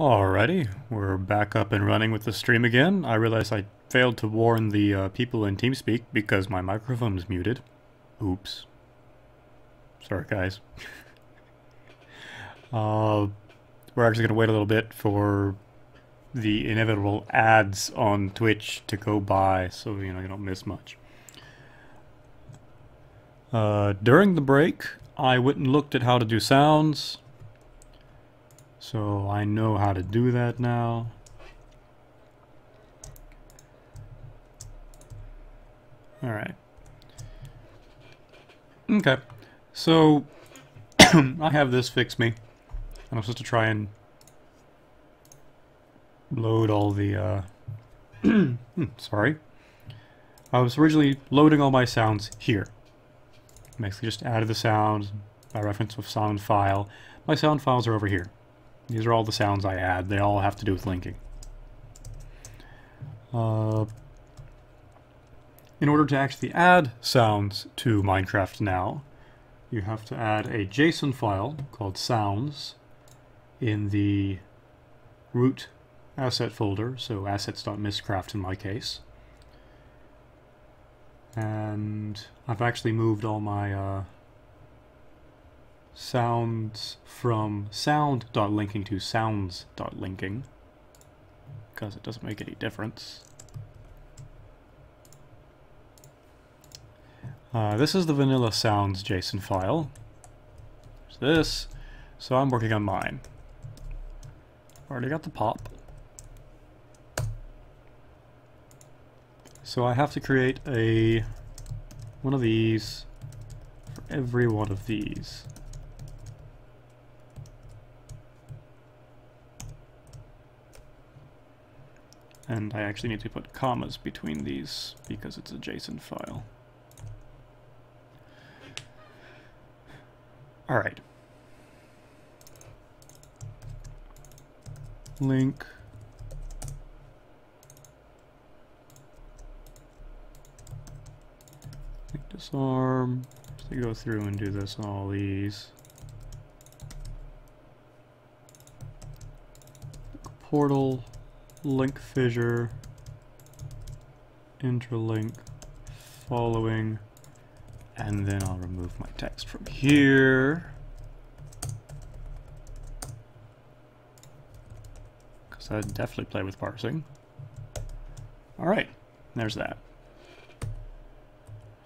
Alrighty, we're back up and running with the stream again. I realize I failed to warn the uh, people in TeamSpeak because my microphone's muted. Oops. Sorry, guys. uh, we're actually going to wait a little bit for the inevitable ads on Twitch to go by so you know you don't miss much. Uh, during the break, I went and looked at how to do sounds. So I know how to do that now. Alright. Okay. So I have this fix me. And I'm supposed to try and load all the, uh, hmm, sorry. I was originally loading all my sounds here. Basically just added the sounds by reference of sound file. My sound files are over here. These are all the sounds I add. They all have to do with linking. Uh, in order to actually add sounds to Minecraft now, you have to add a JSON file called sounds in the root asset folder, so assets.mystcraft in my case. And I've actually moved all my uh, sounds from sound.linking to sounds.linking because it doesn't make any difference. Uh, this is the vanilla sounds JSON file. There's this. So I'm working on mine. Already got the pop. So I have to create a one of these for every one of these. And I actually need to put commas between these because it's a JSON file. Alright. Link. Link disarm. So go through and do this on all these. Portal link fissure, interlink, following, and then I'll remove my text from here. Because I definitely play with parsing. Alright, there's that.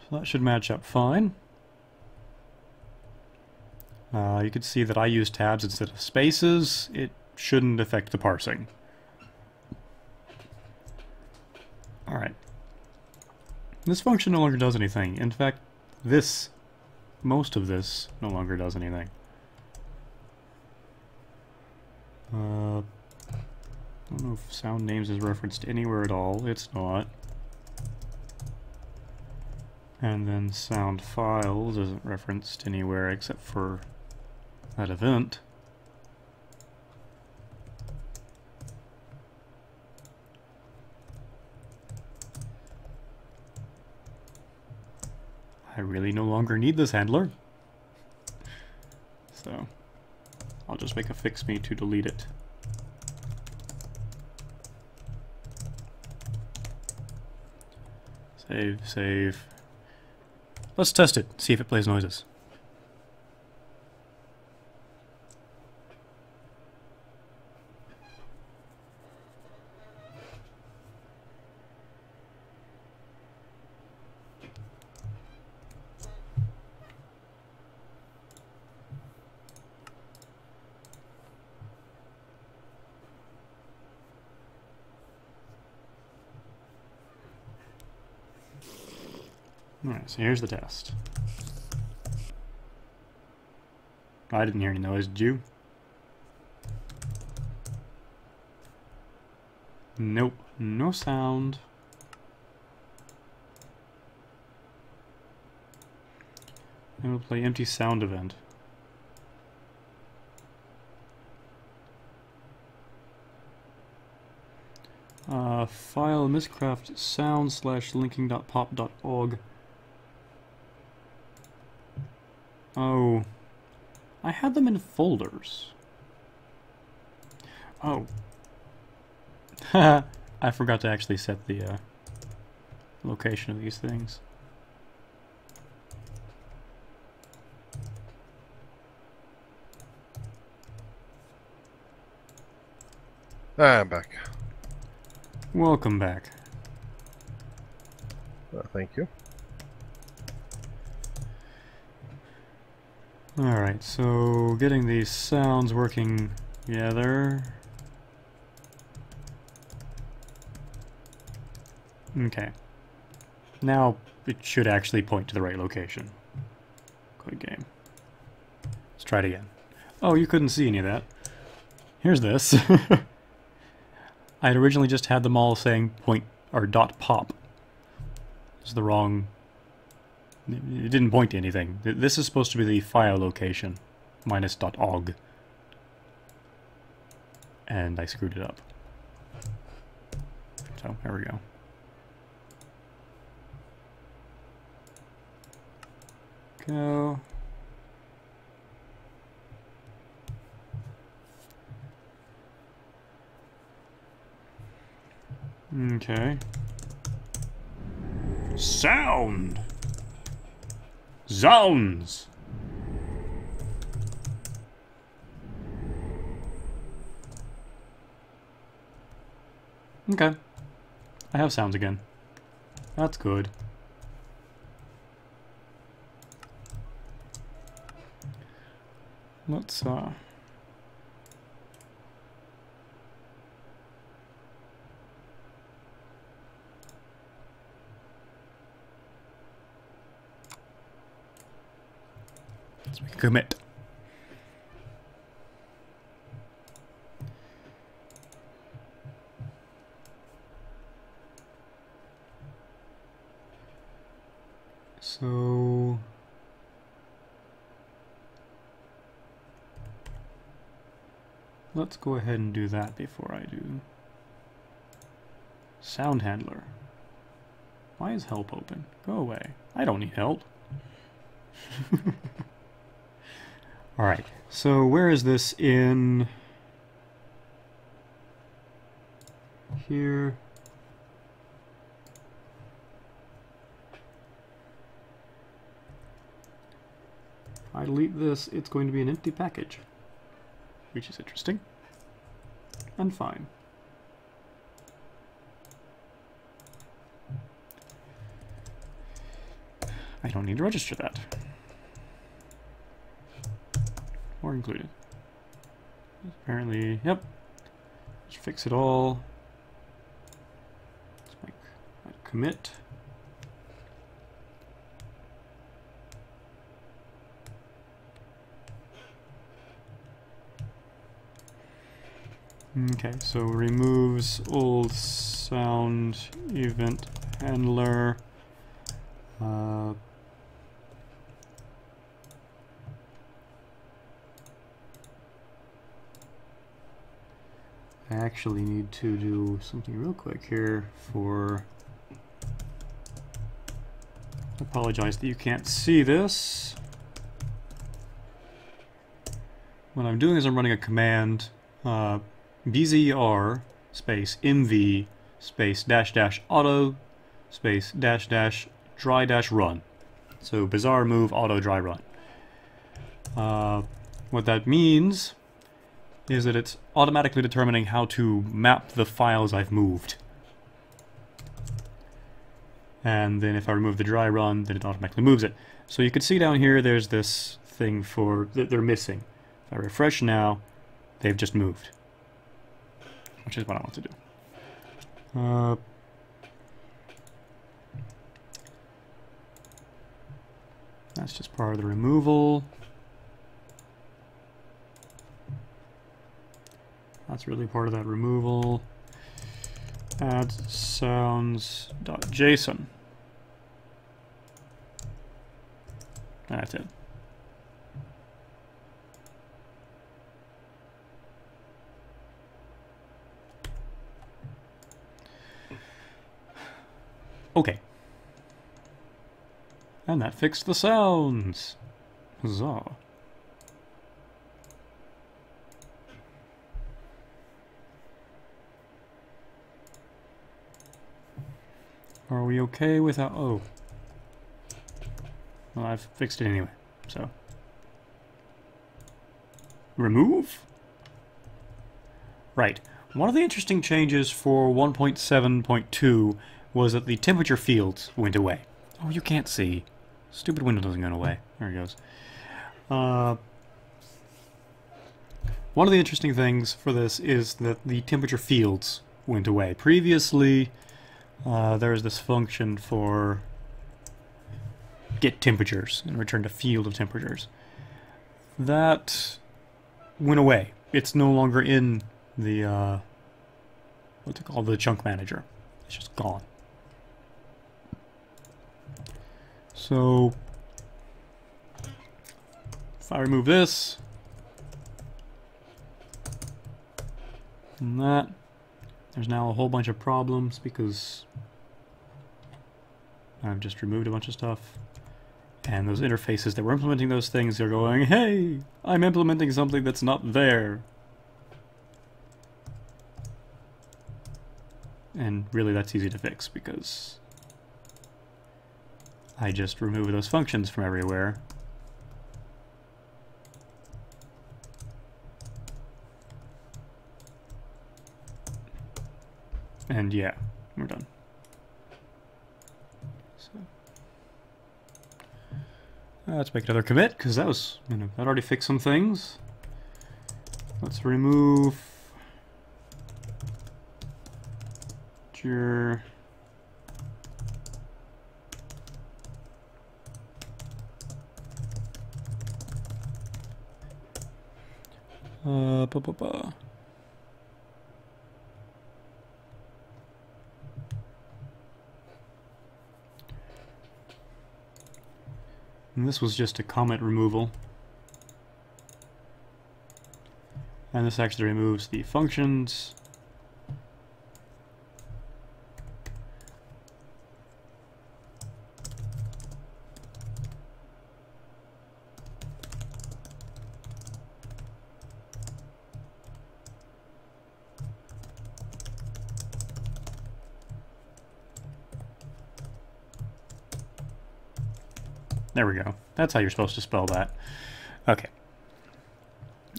So that should match up fine. Uh, you can see that I use tabs instead of spaces. It shouldn't affect the parsing. Alright. This function no longer does anything. In fact, this, most of this, no longer does anything. Uh, I don't know if sound names is referenced anywhere at all. It's not. And then sound files isn't referenced anywhere except for that event. Really no longer need this handler. So, I'll just make a fix me to delete it. Save, save. Let's test it, see if it plays noises. Alright, so here's the test. I didn't hear any noise, did you? Nope, no sound. And we'll play empty sound event. Uh, file mystcraft sound slash linking dot pop dot linking.pop.org Oh, I had them in folders. Oh. I forgot to actually set the uh, location of these things. Ah, I'm back. Welcome back. Uh, thank you. Alright, so getting these sounds working together. Okay. Now it should actually point to the right location. Good game. Let's try it again. Oh, you couldn't see any of that. Here's this. I had originally just had them all saying point or dot pop. It's the wrong. It didn't point to anything. This is supposed to be the file location minus dot .og. And I screwed it up. So, there we go. Go. Okay. Sound! Zounds! Okay. I have sounds again. That's good. Let's, uh... So we can commit. So... Let's go ahead and do that before I do. Sound handler. Why is help open? Go away. I don't need help. Alright, so where is this in... Here... If I delete this, it's going to be an empty package. Which is interesting. And fine. I don't need to register that or included. Apparently, yep. Just fix it all. Let's make commit. Okay, so removes old sound event handler. Uh, I actually need to do something real quick here for... Apologize that you can't see this. What I'm doing is I'm running a command, uh, bzr space mv space dash dash auto space dash dash dry dash run. So Bazaar move auto dry run. Uh, what that means is that it's automatically determining how to map the files I've moved. And then if I remove the dry run, then it automatically moves it. So you can see down here there's this thing for that they're missing. If I refresh now, they've just moved. Which is what I want to do. Uh, that's just part of the removal. That's really part of that removal. Add sounds.json. That's it. Okay. And that fixed the sounds. Huzzah. Are we okay without... Oh. Well, I've fixed it anyway, so... Remove? Right. One of the interesting changes for 1.7.2 was that the temperature fields went away. Oh, you can't see. Stupid window doesn't go away. There it goes. Uh, one of the interesting things for this is that the temperature fields went away. Previously, uh, there was this function for get temperatures and return a field of temperatures. That went away. It's no longer in the, uh, what's it called, the chunk manager. It's just gone. So, if I remove this, and that, there's now a whole bunch of problems because I've just removed a bunch of stuff. And those interfaces that were implementing those things are going, hey, I'm implementing something that's not there. And really that's easy to fix because I just remove those functions from everywhere. And yeah, we're done. So uh, let's make another commit because that was you know that already fixed some things. Let's remove your uh, ba -ba -ba. And this was just a comment removal. And this actually removes the functions. There we go. That's how you're supposed to spell that. Okay.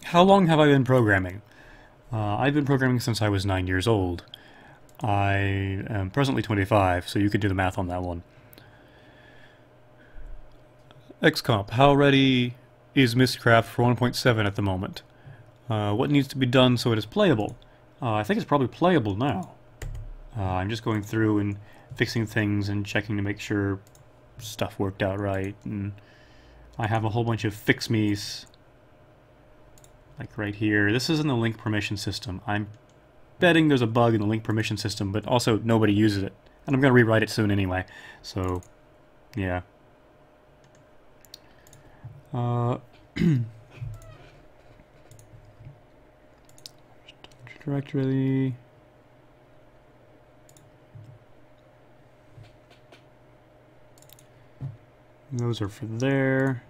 How long have I been programming? Uh, I've been programming since I was 9 years old. I am presently 25, so you could do the math on that one. XComp, how ready is Mystcraft for 1.7 at the moment? Uh, what needs to be done so it is playable? Uh, I think it's probably playable now. Uh, I'm just going through and fixing things and checking to make sure stuff worked out right. And I have a whole bunch of fix me's like right here. This is in the link permission system. I'm betting there's a bug in the link permission system, but also nobody uses it. And I'm going to rewrite it soon anyway. So, yeah. Uh, directory. Those are for there.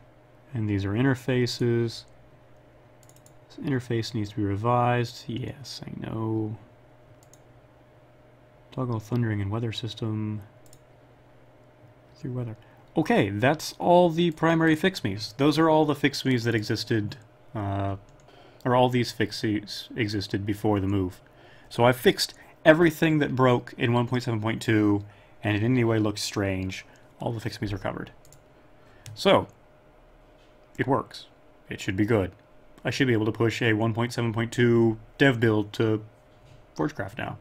And these are interfaces. This interface needs to be revised. Yes, I know. Toggle thundering and weather system. Through weather. Okay, that's all the primary fix-me's. Those are all the fix-me's that existed, uh, or all these fixes existed before the move. So I fixed everything that broke in 1.7.2 and in any way looked strange. All the fix-me's are covered. So, it works. It should be good. I should be able to push a 1.7.2 dev build to Forgecraft now.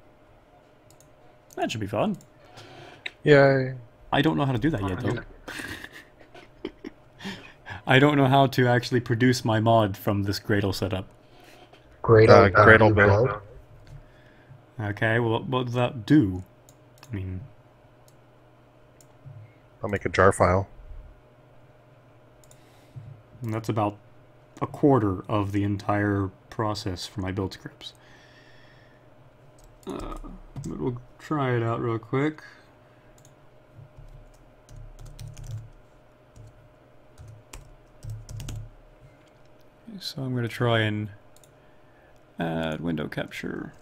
That should be fun. Yeah. I don't know how to do that yet, though. I don't know how to actually produce my mod from this Gradle setup. Gradle, Uh, Gradle build. build. Okay, well, what does that do? I mean, I'll make a jar file. That's about a quarter of the entire process for my build scripts. Uh, but we'll try it out real quick. So I'm going to try and add window capture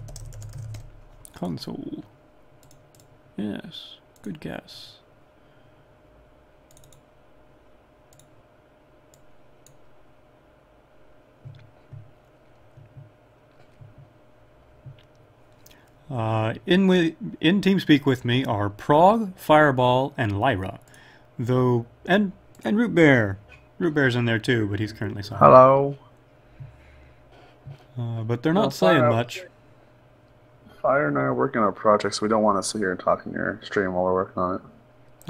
console. Yes. Good guess. Uh, in wi- in TeamSpeak with me are Prog, Fireball, and Lyra, though and and Root Bear. Root Bear's in there too, but he's currently silent. Hello. Uh, but they're not Well, saying Fire- much. Fire and I are working on a project, so we don't want to sit here and talk in your stream while we're working on it.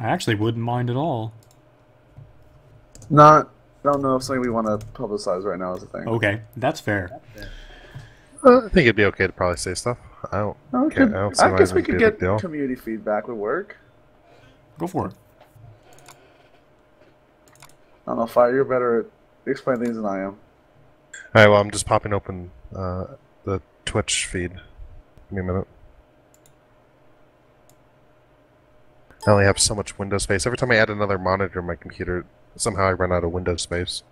I actually wouldn't mind at all. Not, I don't know if something we want to publicize right now is a thing. Okay, that's fair. Uh, I think it'd be okay to probably say stuff. I don't. No, Okay, could- I don't see I why guess we could get big deal. community feedback would work. Go for it. I don't know, Fire, you're better at explaining things than I am. All right. Well, I'm just popping open uh, the Twitch feed. Give me a minute. I only have so much window space. Every time I add another monitor to my computer, somehow I run out of window space.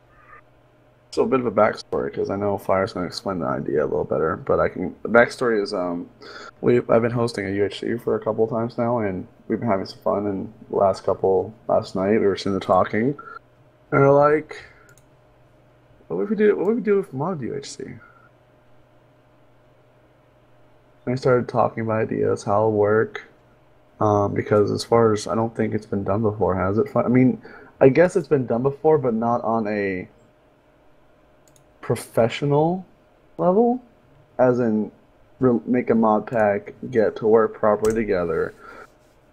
So a bit of a backstory because I know Fire's going to explain the idea a little better, but I can. The backstory is um, we I've been hosting a UHC for a couple times now, and we've been having some fun. And last couple last night we were sitting there talking, and we're like, what would we do? What would we do with mod UHC? And I started talking about ideas, how it'll work, um, because as far as I don't think it's been done before, has it? I mean, I guess it's been done before, but not on a professional level, as in re- make a mod pack get to work properly together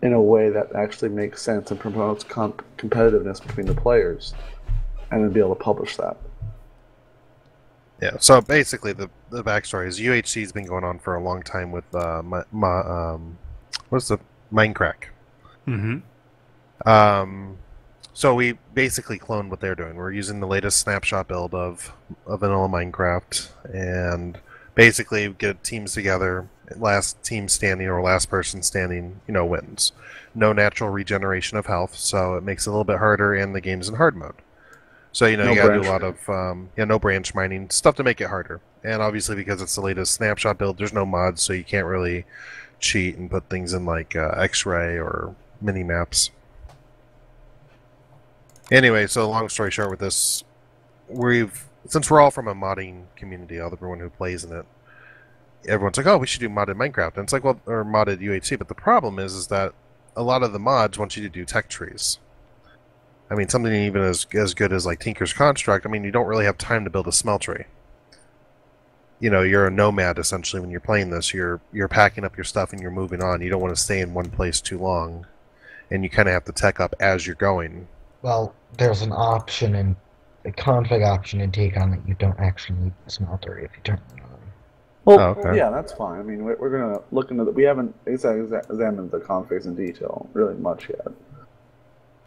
in a way that actually makes sense and promotes comp- competitiveness between the players, and then be able to publish that. Yeah. So basically, the the backstory is UHC's been going on for a long time with uh, my, my um, what's the Minecraft. Mm-hmm. Um, so we basically cloned what they're doing. We're using the latest snapshot build of of vanilla Minecraft, and basically get teams together. Last team standing or last person standing, you know, wins. No natural regeneration of health, so it makes it a little bit harder, and the game's in hard mode. So you know No you gotta do a lot of um, yeah, no branch mining stuff to make it harder. And obviously because it's the latest snapshot build, there's no mods, so you can't really cheat and put things in like uh, X-ray or mini maps. Anyway, so long story short, with this, we've since we're all from a modding community, all everyone who plays in it, everyone's like, "Oh, we should do modded Minecraft," and it's like, "Well, or modded UHC." But the problem is, is that a lot of the mods want you to do tech trees. I mean, something even as as good as like Tinker's Construct. I mean, you don't really have time to build a smeltery. You know, you're a nomad essentially when you're playing this. You're you're packing up your stuff and you're moving on. You don't want to stay in one place too long, and you kind of have to tech up as you're going. Well, there's an option in a config option in Tacon that you don't actually need the smelter if you turn it on. Well, Oh, okay. yeah, that's fine. I mean, we're, we're gonna look into the. We haven't exa- exa- examined the configs in detail really much yet.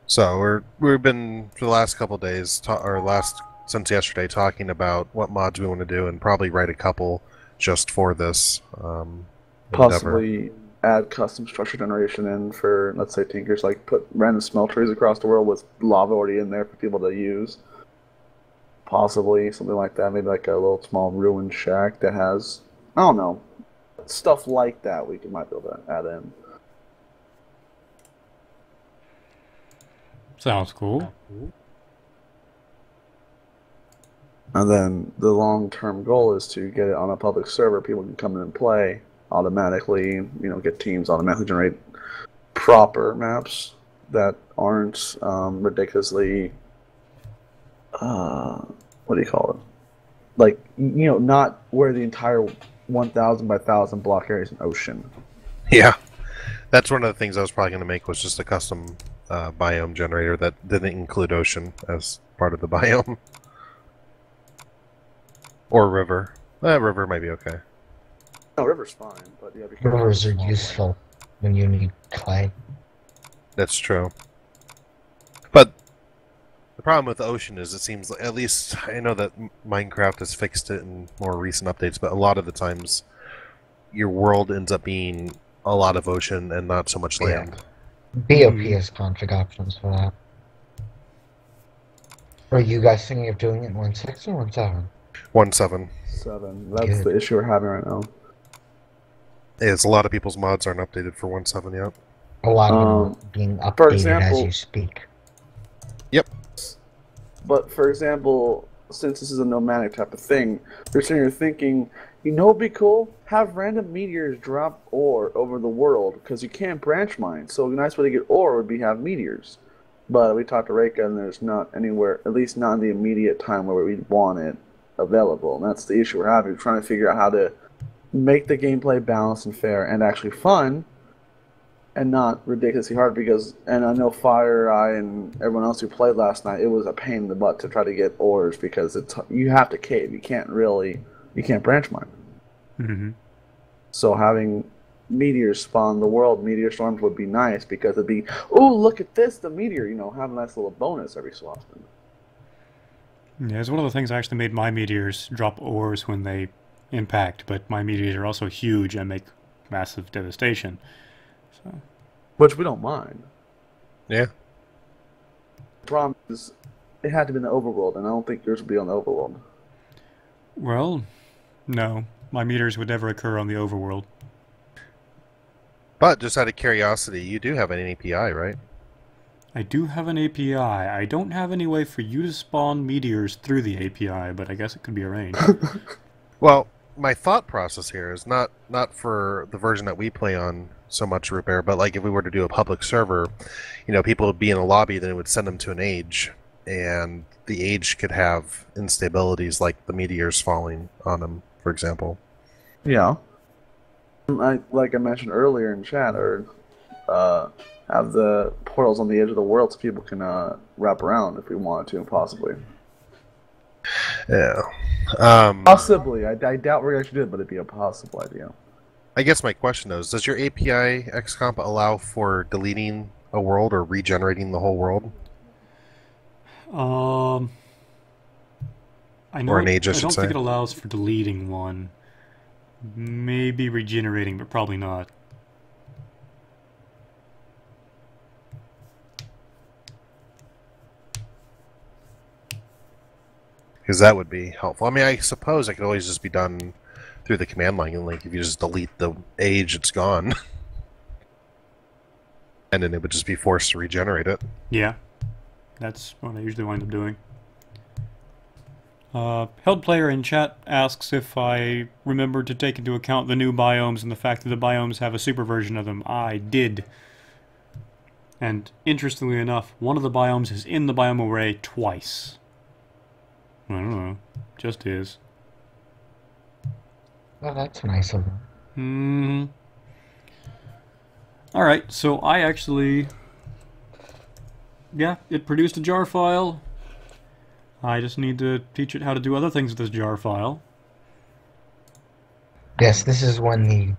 So we're we've been for the last couple days, or last since yesterday, talking about what mods we want to do, and probably write a couple just for this um, endeavor. Add custom structure generation in for, let's say, Tinkers, like put random smelteries across the world with lava already in there for people to use. Possibly something like that. Maybe like a little small ruined shack that has, I don't know, stuff like that. We might be able to add in. Sounds cool. And then the long term goal is to get it on a public server. People can come in and play automatically, you know, get teams automatically generate proper maps that aren't um, ridiculously, uh, what do you call it? Like, you know, not where the entire 1,000 by 1,000 block area is an ocean. Yeah, that's one of the things I was probably going to make was just a custom uh, biome generator that didn't include ocean as part of the biome, or river. Uh, river might be okay. No, river's fine, but yeah, be. Rivers are useful when you need clay. That's true. But the problem with the ocean is it seems like, at least I know that Minecraft has fixed it in more recent updates, but a lot of the times your world ends up being a lot of ocean and not so much Yeah. land. BOP hmm. has config options for that. Are you guys thinking of doing it in 1.6 or 1.7? One seven. Seven. That's Good. the issue we're having right now. Is a lot of people's mods aren't updated for one seven yet. A lot of them Um, are being for updated example- as you speak. Yep. But for example, since this is a nomadic type of thing, you're sitting here thinking, you know, what'd be cool? Have random meteors drop ore over the world because you can't branch mine. So a nice way to get ore would be have meteors. But we talked to Reika, and there's not anywhere, at least not in the immediate time where we want it available. And that's the issue we're having. We're trying to figure out how to make the gameplay balanced and fair and actually fun and not ridiculously hard because and I know Fire Eye and everyone else who played last night it was a pain in the butt to try to get ores because it's you have to cave. You can't really you can't branch mine. Hmm so having meteors spawn the world meteor storms would be nice because it'd be oh look at this the meteor you know have a nice little bonus every so often. Yeah, it's one of the things that actually made my meteors drop ores when they impact, but my meteors are also huge and make massive devastation. So, which we don't mind Yeah. the problem is it had to be in the overworld and I don't think yours would be on the overworld well, no, my meteors would never occur on the overworld. But just out of curiosity, you do have an API, right? I do have an API. I don't have any way for you to spawn meteors through the API, but I guess it could be arranged. Well, my thought process here is not not for the version that we play on so much repair, but like if we were to do a public server, you know, people would be in a lobby, then it would send them to an age, and the age could have instabilities like the meteors falling on them, for example. Yeah. I, like I mentioned earlier in chat, or uh, have the portals on the edge of the world so people can uh, wrap around if we wanted to, possibly. Yeah. Um, Possibly. I, I doubt we're actually do it, but it'd be a possible idea. I guess my question though is, does your API XComp allow for deleting a world or regenerating the whole world? um, I know Or an it- age, I I should don't think it allows for deleting one. Maybe regenerating, but probably not. Because that would be helpful. I mean, I suppose it could always just be done through the command line. And, like if you just delete the age, it's gone, and then it would just be forced to regenerate it. Yeah, that's what I usually wind up doing. Uh, held player in chat asks if I remembered to take into account the new biomes and the fact that the biomes have a super version of them. I did. And interestingly enough, one of the biomes is in the biome array twice. I don't know, just is. Well, that's nice of them. Hmm. All right, so I actually, yeah, it produced a jar file. I just need to teach it how to do other things with this jar file. Yes, this is when you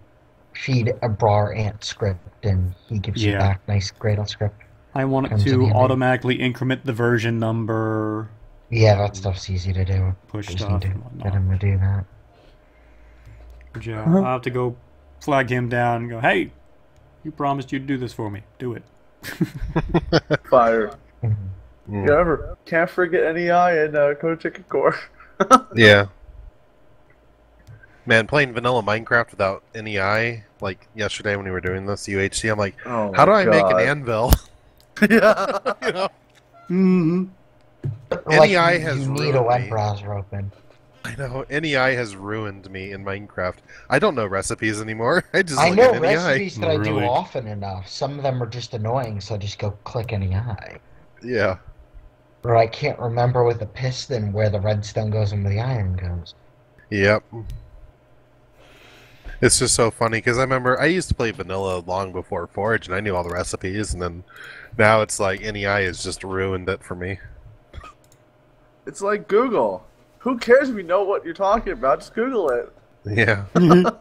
feed a brar ant script and he gives you Yeah. back nice Gradle script. I want it Comes to automatically increment the version number, Yeah, that stuff's easy to do. push Just stuff, need to and get whatnot. him to do that. But yeah, Uh-huh. I'll have to go flag him down and go, hey, you promised you'd do this for me. Do it. Fire. Mhm. Mm. Remember, can't forget NEI and uh, Code Chicken Core. Yeah. Man, playing vanilla Minecraft without NEI, like yesterday when we were doing this UHC, I'm like, Oh how do I my make an anvil? yeah. you know? Mm-hmm. Like, NEI you- has you need a web me. browser open. I know NEI has ruined me in Minecraft. I don't know recipes anymore. I just I look know at recipes that I do Really? often enough. Some of them are just annoying, so I just go click NEI. Yeah. Or I can't remember with the piston where the redstone goes and where the iron goes. Yep. It's just so funny because I remember I used to play vanilla long before Forge, and I knew all the recipes, and then now it's like NEI has just ruined it for me. It's like Google. Who cares if you know what you're talking about? Just Google it. Yeah.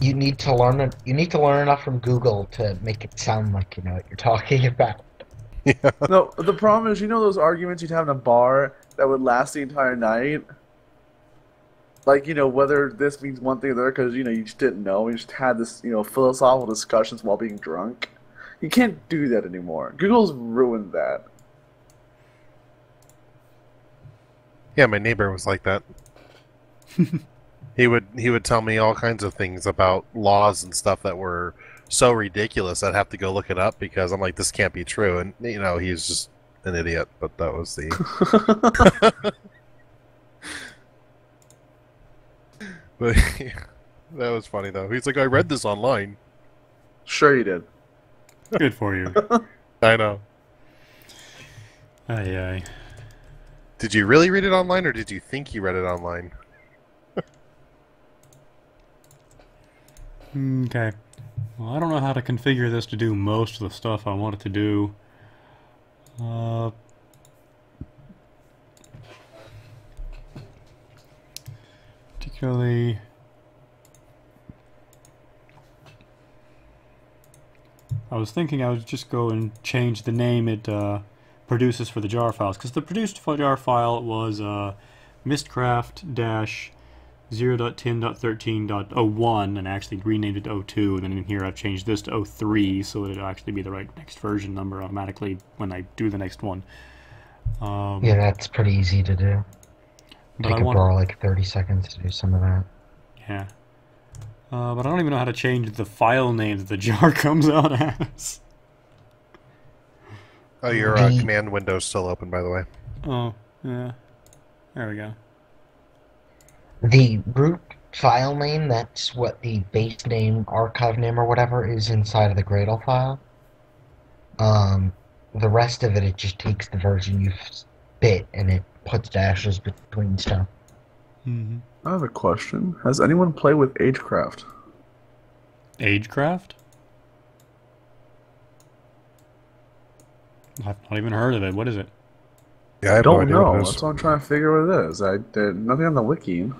You need to learn it. You need to learn enough from Google to make it sound like you know what you're talking about. Yeah. No, the problem is, you know those arguments you'd have in a bar that would last the entire night? Like, you know, whether this means one thing or the other, because, you know, you just didn't know. You just had this, you know, philosophical discussions while being drunk. You can't do that anymore. Google's ruined that. Yeah, my neighbor was like that. He would he would tell me all kinds of things about laws and stuff that were so ridiculous I'd have to go look it up because I'm like this can't be true and you know he's just an idiot but that was the but that was funny though he's like I read this online sure you did. Good for you. I know Aye, aye. Did you really read it online or did you think you read it online Okay. Well, I don't know how to configure this to do most of the stuff I want it to do. Uh, particularly... I was thinking I would just go and change the name it uh, produces for the jar files, because the produced jar file was uh, mystcraft dash 0.10.13.01 and I actually renamed it to 02 and then in here I've changed this to 03 so that it'll actually be the right next version number automatically when I do the next one. Um, Yeah, that's pretty easy to do. but Take I want, Bor like 30 seconds to do some of that. yeah. Uh, but I don't even know how to change the file name that the jar comes out as. Oh your uh, The- command window's still open by the way Oh, yeah. There we go. The root file name, that's what the base name, archive name, or whatever is inside of the Gradle file. Um, the rest of it, it just takes the version you've bit and it puts dashes between stuff. Mm-hmm. I have a question. Has anyone played with Agecraft? Agecraft? I've not even heard of it. What is it? yeah I I don't idea know. That's what I'm trying to figure what it is. I did nothing on the wiki.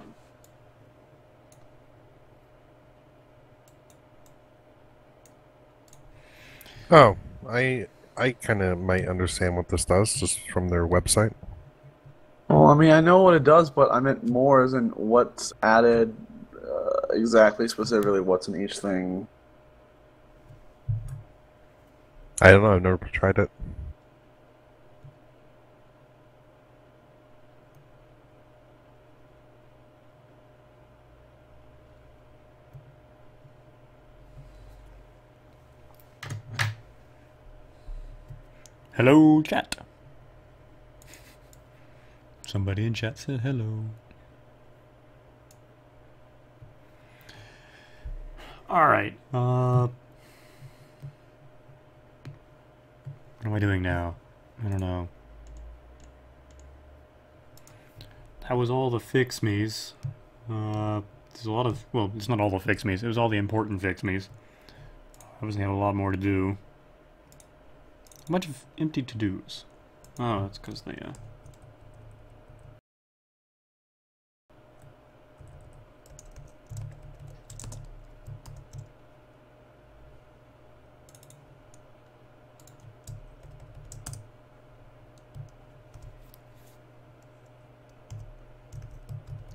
Oh, I I kind of might understand what this does just from their website. Well, I mean, I know what it does, but I meant more as in what's added uh, exactly, specifically what's in each thing. I don't know. I've never tried it. Hello, chat. Somebody in chat said hello. All right. Uh, what am I doing now? I don't know. That was all the fix me's. Uh, there's a lot of well, it's not all the fix me's. It was all the important fix me's. I obviously have a lot more to do. A bunch of empty to-dos. Oh, that's because they, uh...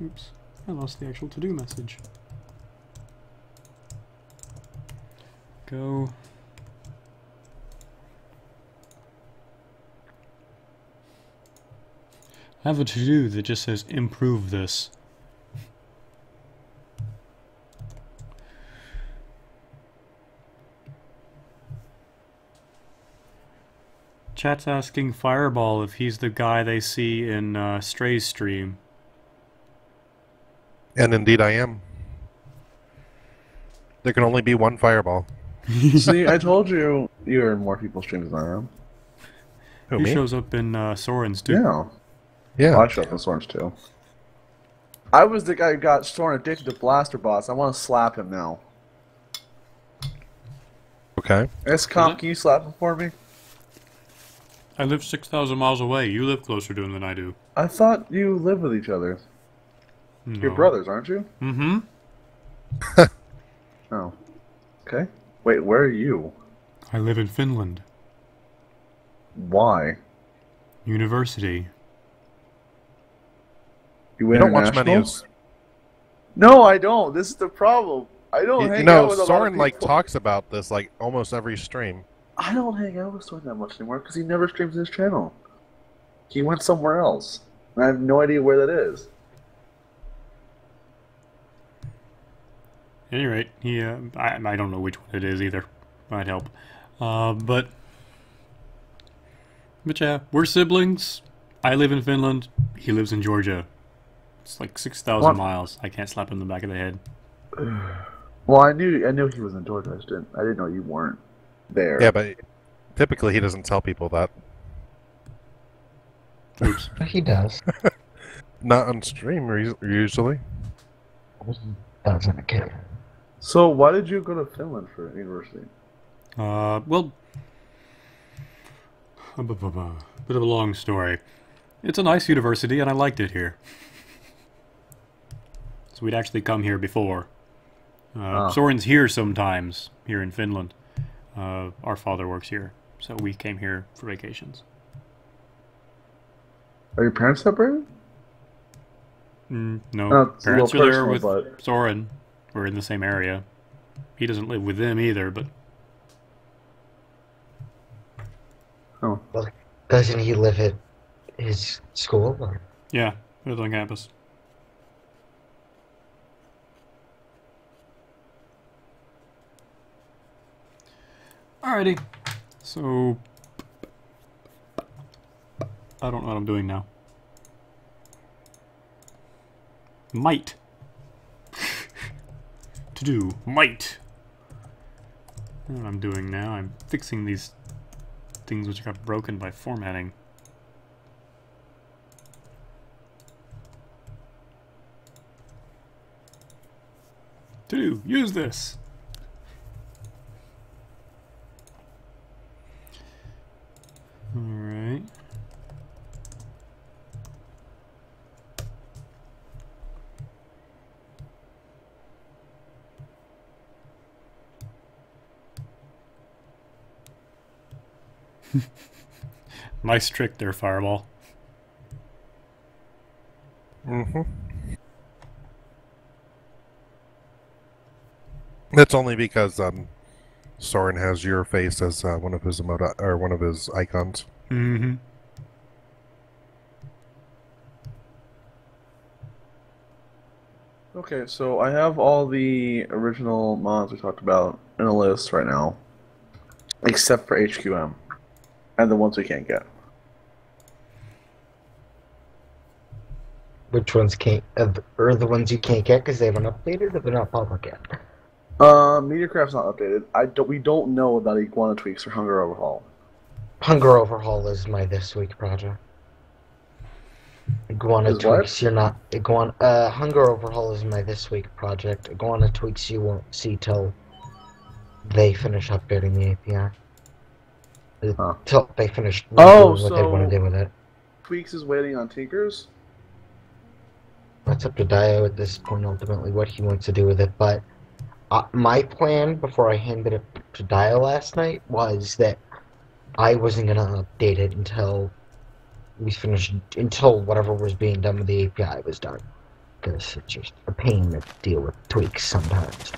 Oops, I lost the actual to-do message. Go I have a to-do that just says improve this. Chat's asking Fireball if he's the guy they see in uh, Stray's stream. And indeed, I am. There can only be one fireball. See, I told you you're in more people's streams than I am. Who, he me? shows up in uh, Soren's too. Yeah. Yeah. Well, I show up in Storms too. I was the guy who got Storm addicted to Blaster Bots. I want to slap him now. Okay. XComp, it? can you slap him for me? I live 6,000 miles away. You live closer to him than I do. I thought you live with each other. You're brothers, aren't you? Mm-hmm. Oh. Okay. Wait, where are you? I live in Finland. Why? University. You You don't watch many international? of. No, I don't. This is the problem. I don't You, hang you know, out with a lot Soren of like talks about this like almost every stream. I don't hang out with Soren that much anymore because he never streams his channel. He went somewhere else. And I have no idea where that is. At any rate, he, uh, I, I don't know which one it is either. Might help. Uh, but, but yeah, we're siblings. I live in Finland. He lives in Georgia. It's like 6,000 What? miles. I can't slap him in the back of the head. Well, I knew I knew he was in Georgia. I just didn't. I didn't know you weren't there. Yeah, but typically he doesn't tell people that. Oops. But he does. Not on stream usually. He doesn't care. So why did you go to Finland for university? Uh, well, a bit of a long story. It's a nice university, and I liked it here. So we'd actually come here before. Uh, Ah. Soren's here sometimes, here in Finland. Uh, our father works here, so we came here for vacations. Are your parents separated? Mm, no, No, parents are there with but- Soren. We're in the same area. He doesn't live with them either, but Oh, Doesn't he live at his school? Or? yeah, lives on campus. Alrighty, so I don't know what I'm doing now. Might to do might. What I'm doing now. I'm fixing these things which got broken by formatting. To do, use this. Alright. nice trick there, Fireball. Mm-hmm. That's only because um, Soren has your face as uh, one of his emote or one of his icons. Mm-hmm. okay. So I have all the original mods we talked about in a list right now, except for HQM, and the ones we can't get. Which ones can't, uh, or the ones you can't get because they haven't updated or they're not public yet? Uh, Mediacraft's not updated. I don't. We don't know about Iguana tweaks or Hunger Overhaul. Hunger Overhaul is my this week project. Iguana Is what? tweaks you're not iguana. Uh, Hunger Overhaul is my this week project. Iguana tweaks you won't see till they finish updating the API. Uh, Huh. Till they finish Oh, what they want so- to do with it. Tweaks is waiting on Tinkers. That's up to Dio at this point, ultimately, what he wants to do with it. But uh, my plan before I handed it to Dio last night was that I wasn't going to update it until we finished, until whatever was being done with the API was done. Because it's just a pain to deal with tweaks sometimes.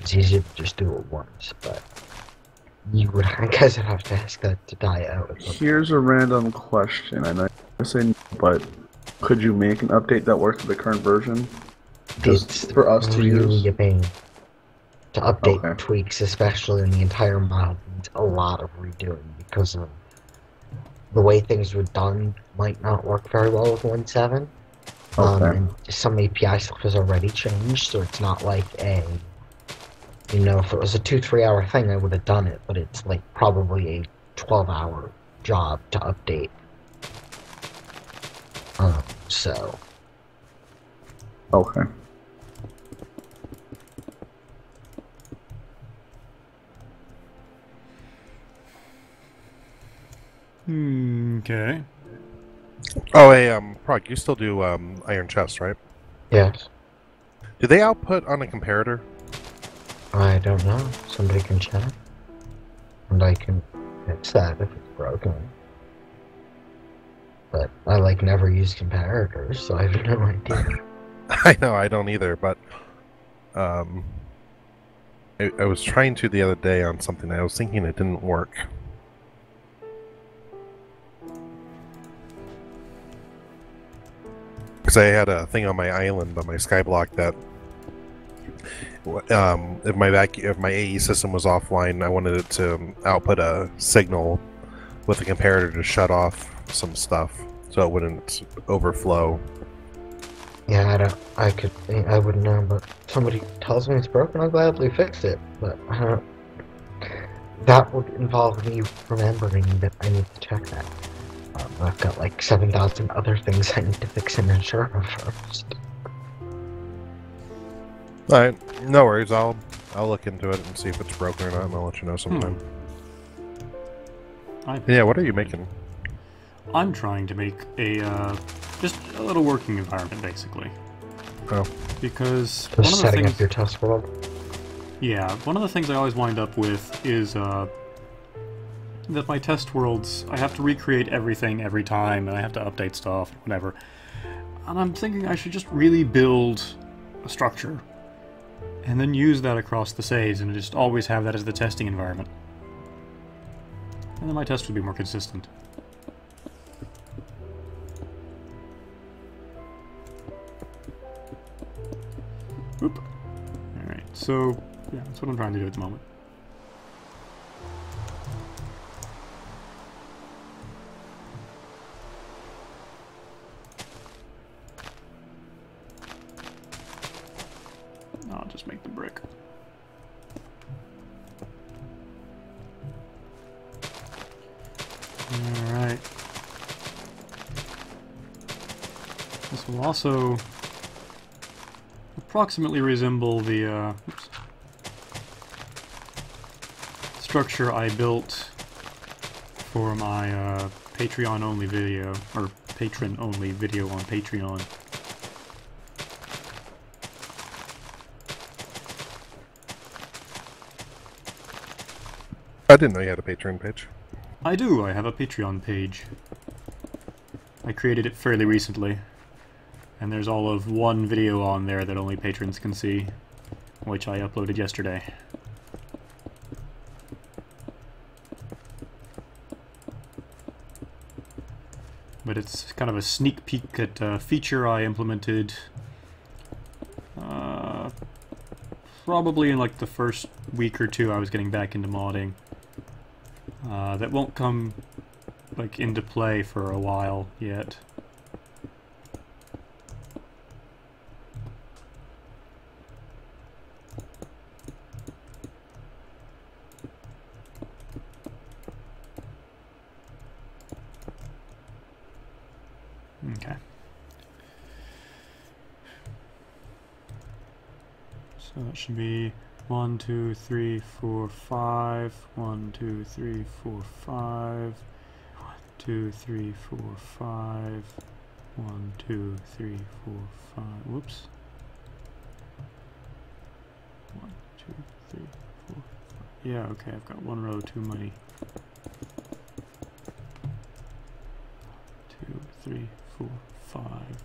It's easier to just do it once, but you would, I guess I'd have to ask that to Dio. Here's a random question. I know I say, no, but could you make an update that works with the current version? Just It's for us to really use? a pain to update Okay. tweaks, especially in the entire mod. Needs a lot of redoing because of the way things were done. Might not work very well with 1.7. Um, and some API stuff has already changed, so it's not like a. You know, if it was a two three hour thing, I would have done it, but it's like probably a 12 hour job to update. Um, so. Okay. Okay. Oh, hey, um, Prog, you still do um, Iron Chest, right? Yes. Do they output on a comparator? I don't know. Somebody can check. And I can fix that if it's broken. But I like never use comparators, so I have no idea. I know, I don't either, but um, I, I was trying to the other day on something. I was thinking it didn't work. Because I had a thing on my island on my skyblock that um, if my if my AE system was offline, I wanted it to output a signal with a comparator to shut off some stuff so it wouldn't overflow. Yeah, I don't. I could. I wouldn't know, but somebody tells me it's broken, I'll gladly fix it. But I don't. That would involve me remembering that I need to check that. Um, I've got like seven thousand other things I need to fix in the server first. All right, no worries. I'll I'll look into it and see if it's broken or not, and I'll let you know sometime. I, Yeah, what are you making? I'm trying to make a uh, just a little working environment, basically. Oh. Because one of the setting things, up your test world. yeah, one of the things I always wind up with is uh, that my test worlds I have to recreate everything every time, and I have to update stuff, whatever. And I'm thinking I should just really build a structure, and then use that across the saves, and just always have that as the testing environment. And then my test would be more consistent. Oop. Alright, so, yeah, that's what I'm trying to do at the moment. I'll just make the brick. Alright. This will also approximately resemble the uh, structure I built for my uh, Patreon only video, or patron only video on Patreon. I didn't know you had a Patreon page. I do, I have a Patreon page. I created it fairly recently. And there's all of one video on there that only patrons can see, which I uploaded yesterday. But it's kind of a sneak peek at a feature I implemented uh, probably in like the first week or two I was getting back into modding. Uh, that won't come like into play for a while yet. Okay. So that should be one, two, three, four, five. One, two, three, four, five. One, two, three, four, five. One, two, three, four, five. Whoops. One, two, three, four, five. Yeah, okay, I've got one row too many. Two, three, four, five,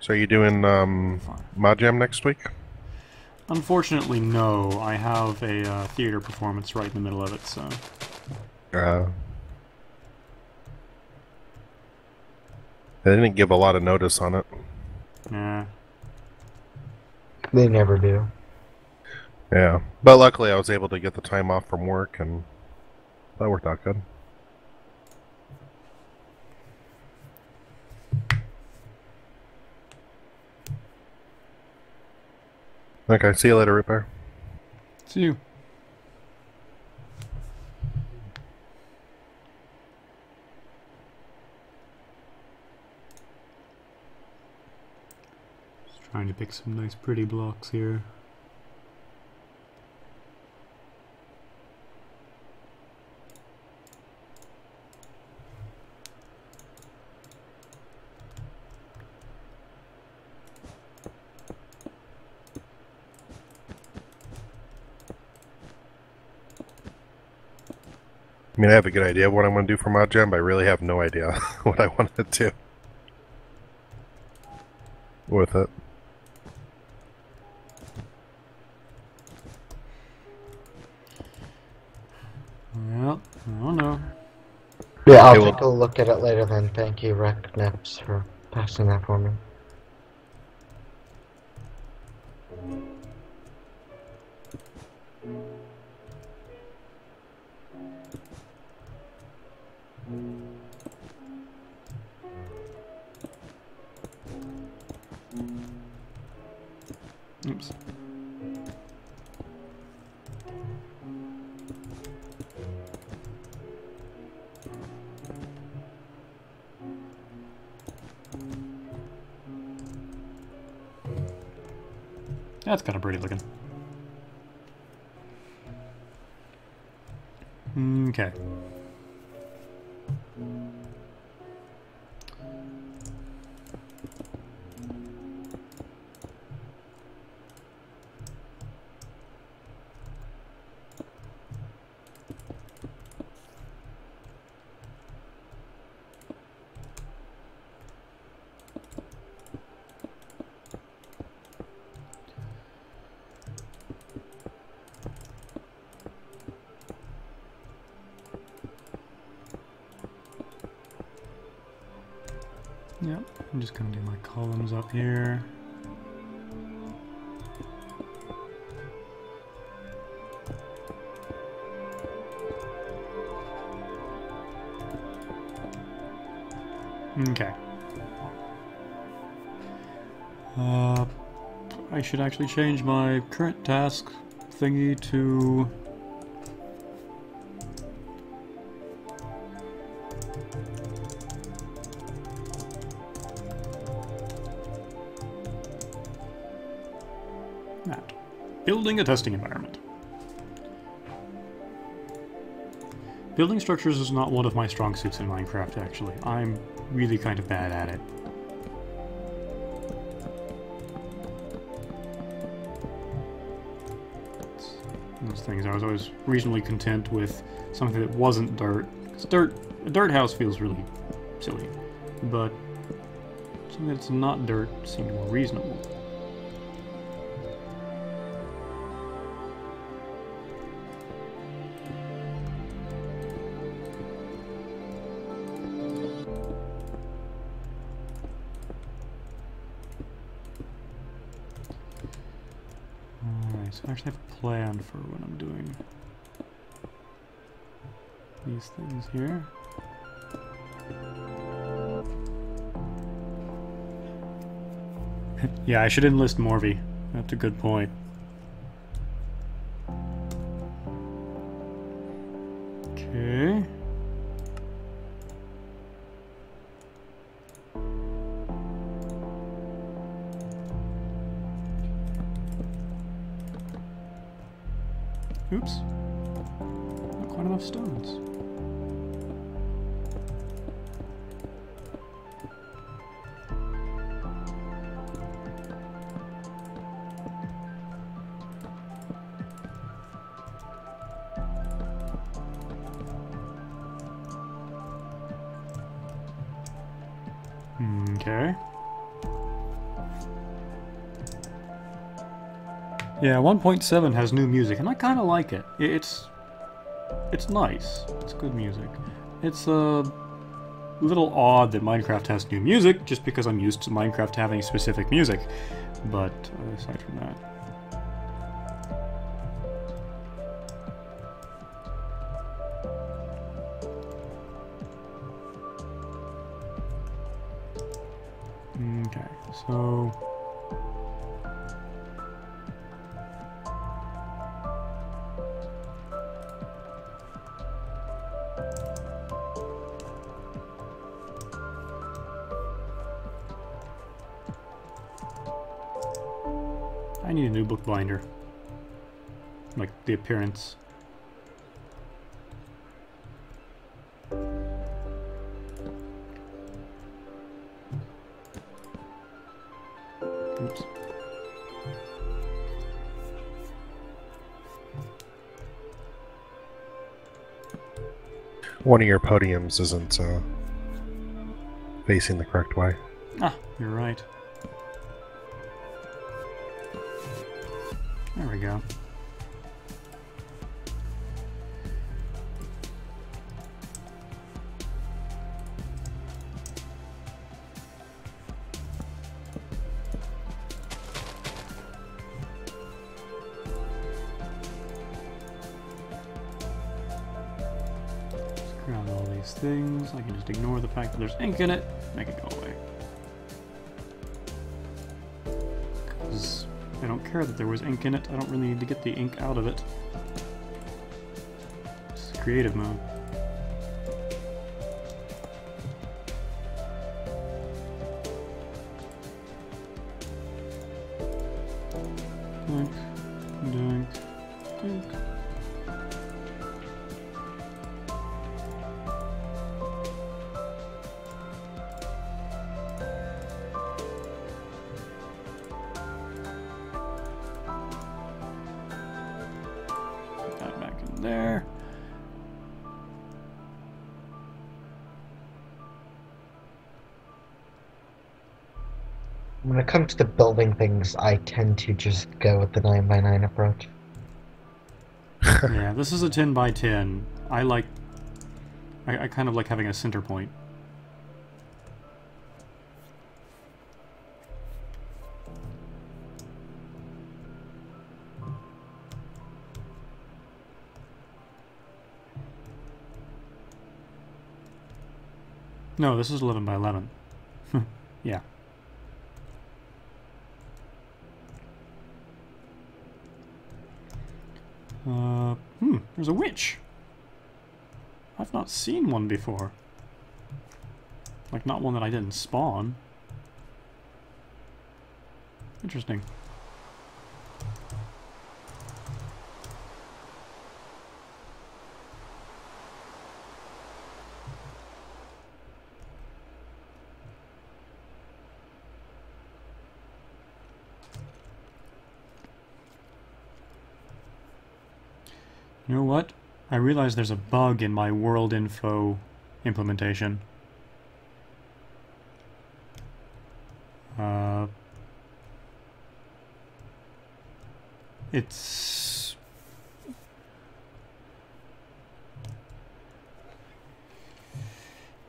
So are you doing um. Mod Jam next week? Unfortunately, no. I have a uh, theater performance right in the middle of it, so. Uh, they didn't give a lot of notice on it. Nah. They never do. Yeah, but luckily I was able to get the time off from work, and that worked out good. Okay, see you later, Repair. See you. Just trying to pick some nice pretty blocks here. Mean, I have a good idea of what I'm going to do for Mod Jam, but I really have no idea what I want to do with it. Well, I don't know. Yeah, I'll Okay, well- take a look at it later then. Thank you, Rec Nips, for passing that for me. Oops. That's kind of pretty looking. Mm, okay. Okay. Uh, I should actually change my current task thingy to that. Building a testing environment. Building structures is not one of my strong suits in Minecraft, actually. I'm really kind of bad at it. Those things. I was always reasonably content with something that wasn't dirt. 'Cause dirt, a dirt house feels really silly, but something that's not dirt seemed more reasonable. Plan for what I'm doing. These things here. yeah, I should enlist Morvi. That's a good point. 1.7 has new music, and I kind of like it. It's it's nice. It's good music. It's a little odd that Minecraft has new music, just because I'm used to Minecraft having specific music. But uh, aside appearance. Oops. One of your podiums isn't uh, facing the correct way. Ah, you're right. These things. I can just ignore the fact that there's ink in it, make it go away. Because I don't care that there was ink in it, I don't really need to get the ink out of it. It's creative mode. Tend to just go with the 9x9 approach. yeah, this is a 10 by 10. I like. I, I kind of like having a center point. No, this is 11 by 11. yeah. Hmm, there's a witch. I've not seen one before. Like, not one that I didn't spawn. Interesting. You know what? I realize there's a bug in my world info implementation. Uh, it's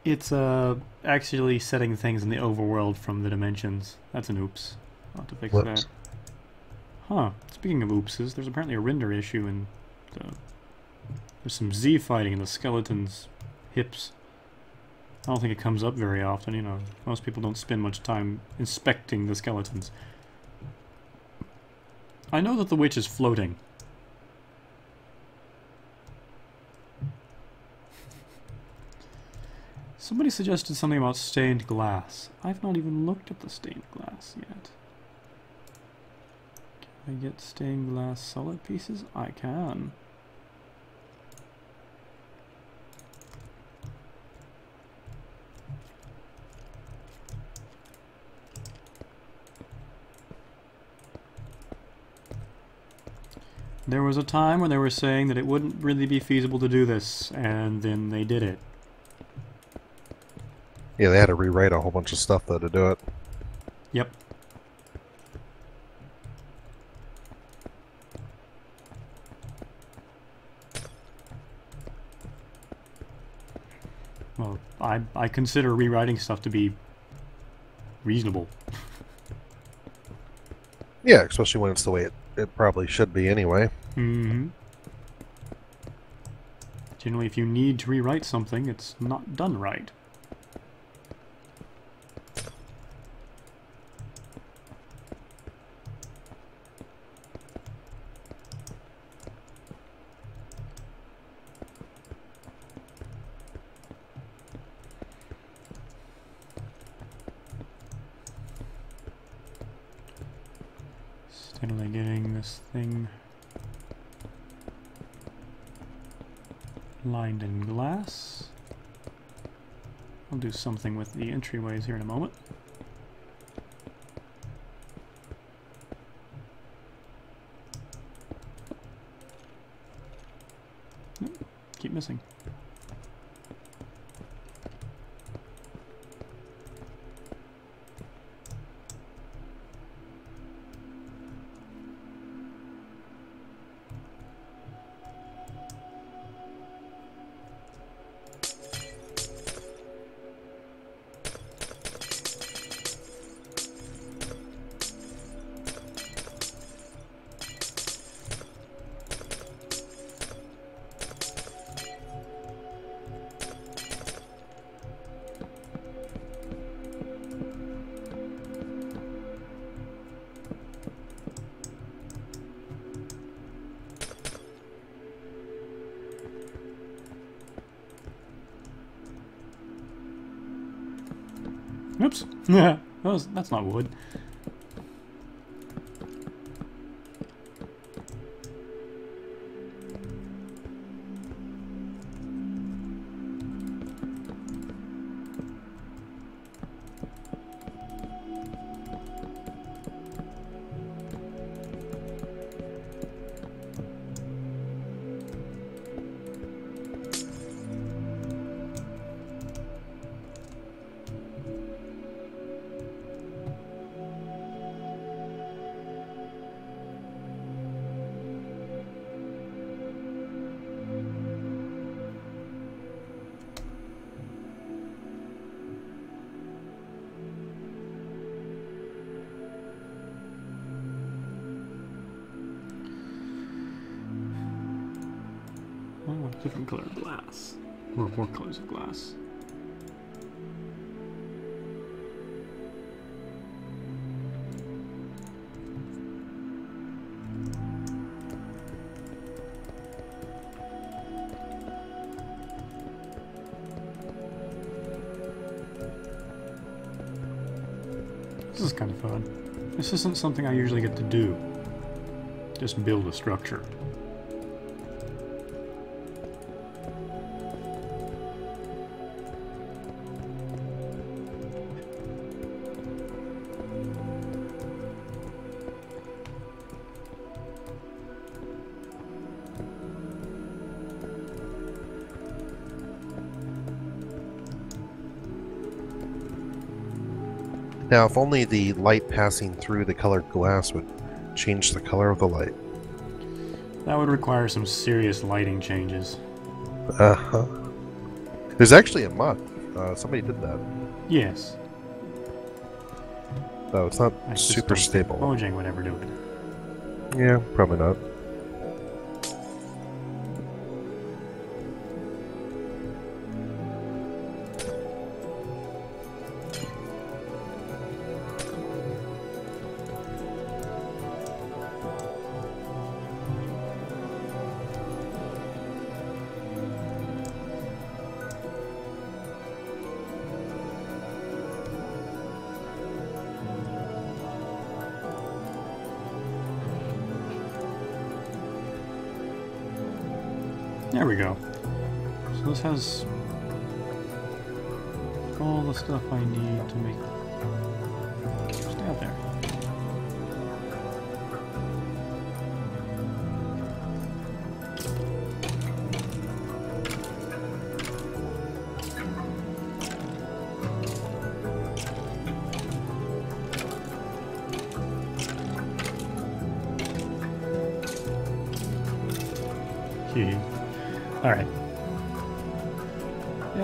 it's uh actually setting things in the overworld from the dimensions. That's an oops. I'll have to fix Whoops. that. Huh. Speaking of oopses, there's apparently a render issue in the there's some Z fighting in the skeleton's hips. I don't think it comes up very often, you know. Most people don't spend much time inspecting the skeletons. I know that the witch is floating. Somebody suggested something about stained glass. I've not even looked at the stained glass yet. Can I get stained glass solid pieces? I can. There was a time when they were saying that it wouldn't really be feasible to do this, and then they did it. Yeah, they had to rewrite a whole bunch of stuff though to do it. Yep. Well, I I consider rewriting stuff to be reasonable. Yeah, especially when it's the way it, it probably should be anyway. Mm-hmm. Generally, if you need to rewrite something, it's not done right. Steadily getting this thing lined in glass. I'll do something with the entryways here in a moment. Not wood. Of glass. This is kind of fun. This isn't something I usually get to do. Just build a structure. Now, if only the light passing through the colored glass would change the color of the light. That would require some serious lighting changes. Uh huh. There's actually a mod. Uh, somebody did that. Yes. No, it's not I super stable. Mojang would ever do it. Yeah, probably not. There we go. So this has all the stuff I need to make.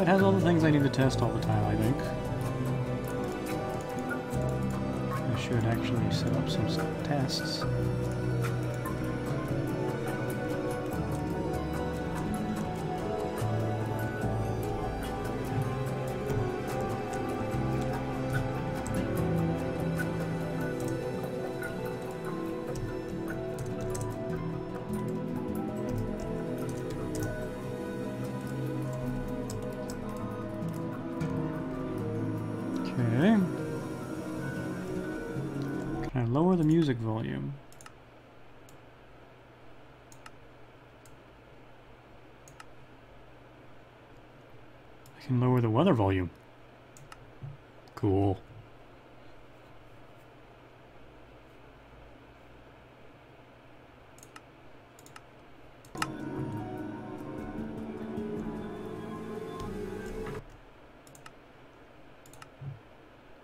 Has all the things I need to test all the time, I think. I should actually set up some tests. Weather volume. Cool.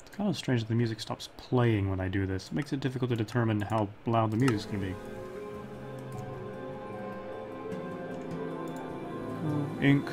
It's kind of strange that the music stops playing when I do this. It makes it difficult to determine how loud the music's going to be. Ink.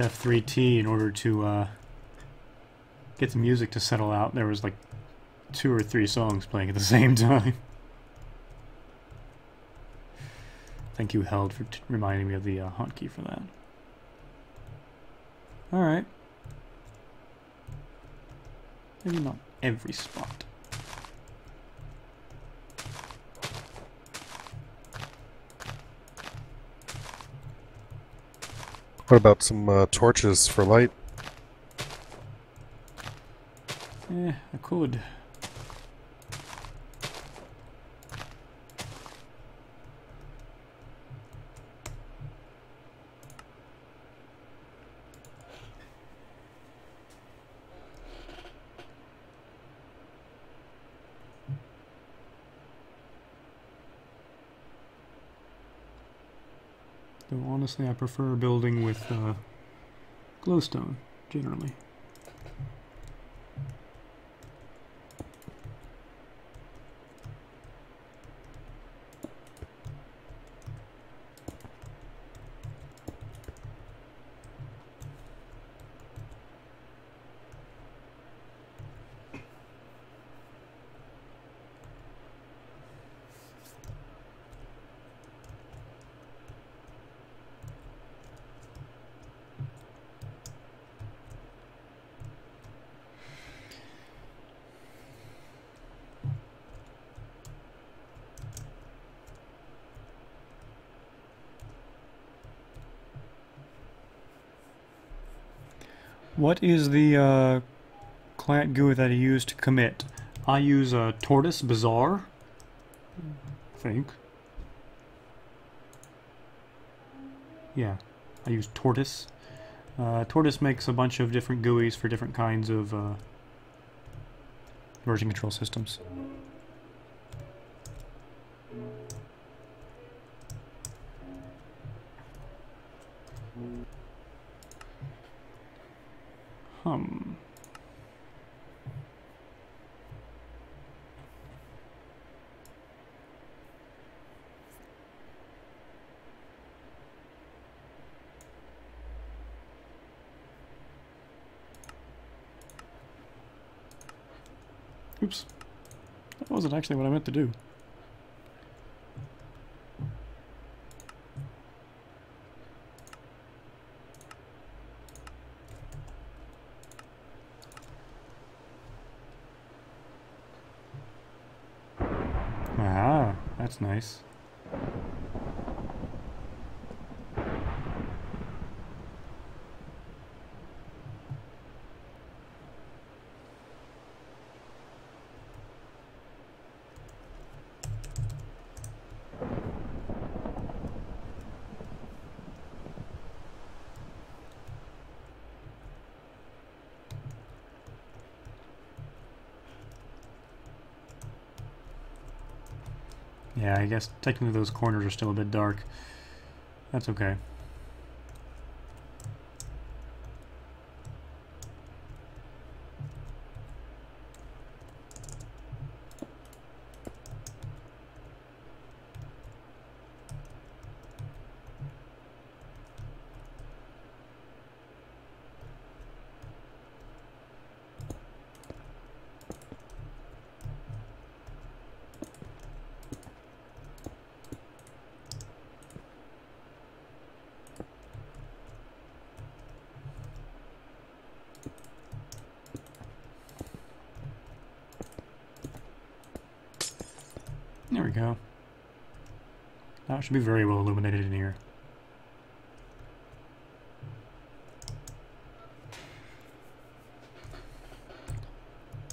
F3T in order to uh, get the music to settle out. There was like two or three songs playing at the same time. Thank you, Held, for reminding me of the uh, hotkey for that. Alright. Maybe not every spot. What about some uh, torches for light? Eh, I could. Though honestly, I prefer building with uh, glowstone, generally. Is the uh, client GUI that I use to commit? I use a Tortoise Bazaar. I think. Yeah, I use Tortoise. Uh, Tortoise makes a bunch of different GUIs for different kinds of uh, version control systems. Hum. Oops. That wasn't actually what I meant to do. Ah, that's nice. I guess technically those corners are still a bit dark. That's okay. There we go. It should be very well illuminated in here.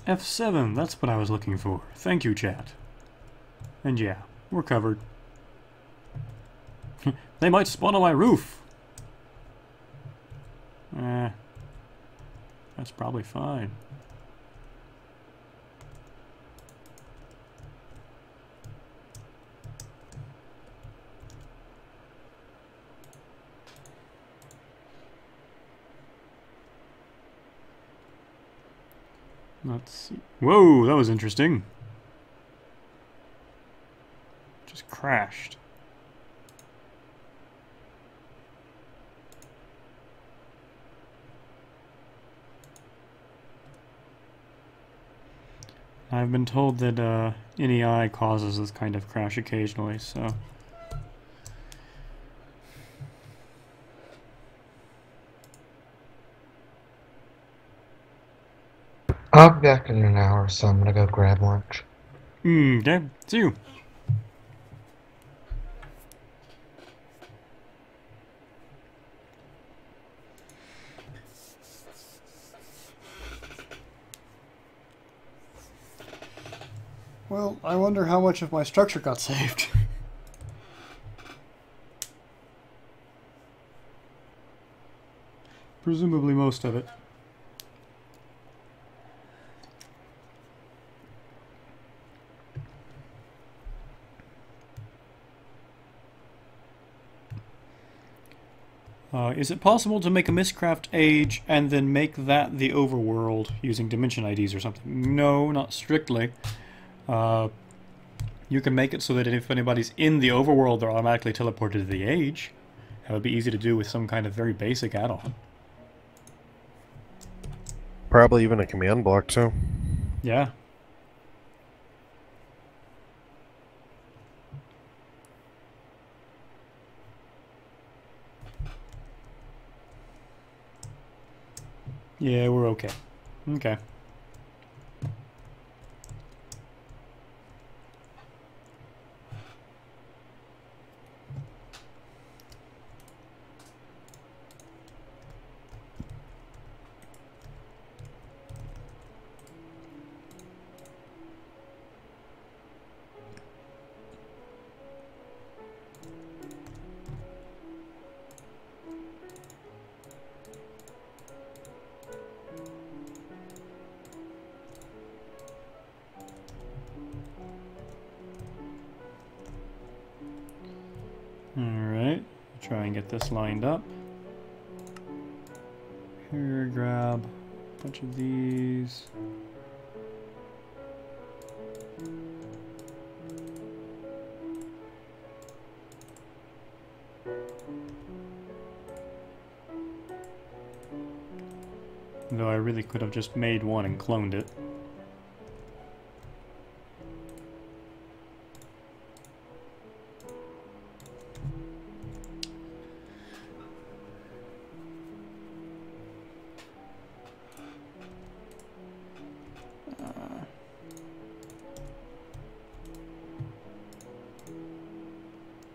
F7, that's what I was looking for. Thank you, chat. And yeah, we're covered. they might spawn on my roof! Eh. That's probably fine. Let's see. Whoa, that was interesting. Just crashed. I've been told that uh, NEI causes this kind of crash occasionally, so... I'll be back in an hour, so I'm gonna go grab lunch. Mm, okay, see you. Well, I wonder how much of my structure got saved. Presumably most of it. Uh, is it possible to make a Mystcraft age and then make that the overworld using dimension IDs or something? No, not strictly. Uh, you can make it so that if anybody's in the overworld, they're automatically teleported to the age. That would be easy to do with some kind of very basic add-on. Probably even a command block too. Yeah. Yeah, we're okay. Okay. Just made one and cloned it.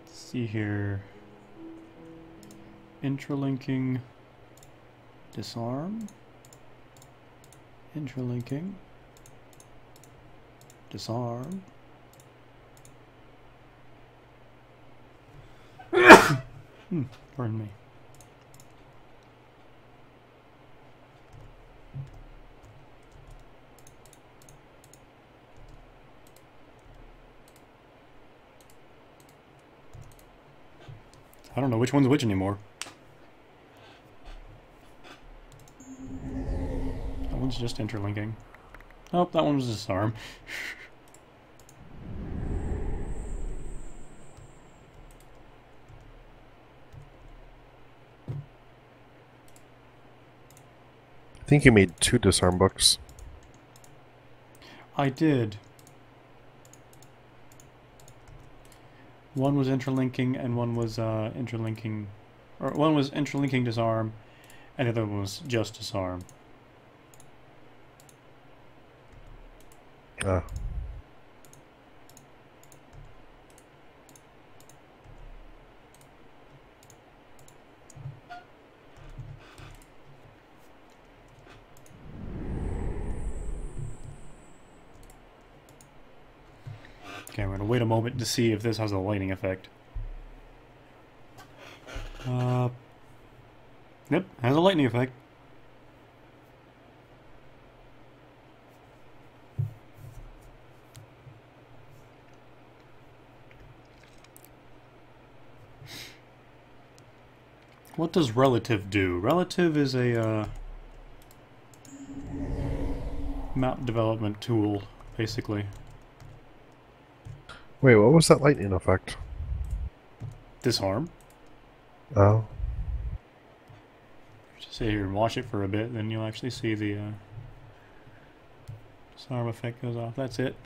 See here. Intralinking. Disarm. Intralinking. Disarm. hmm, pardon me. I don't know which one's which anymore. One's just interlinking. Oh, that one was disarm. I think you made two disarm books. I did. One was interlinking and one was uh, interlinking, or one was interlinking disarm, and the other one was just disarm. Ah. Okay, I'm gonna wait a moment to see if this has a lighting effect. Uh, yep, has a lightning effect. What does relative do? Relative is a uh, map development tool, basically. Wait, what was that lightning effect? Disarm. Oh. Just sit here and watch it for a bit, then you'll actually see the uh, disarm effect goes off. That's it.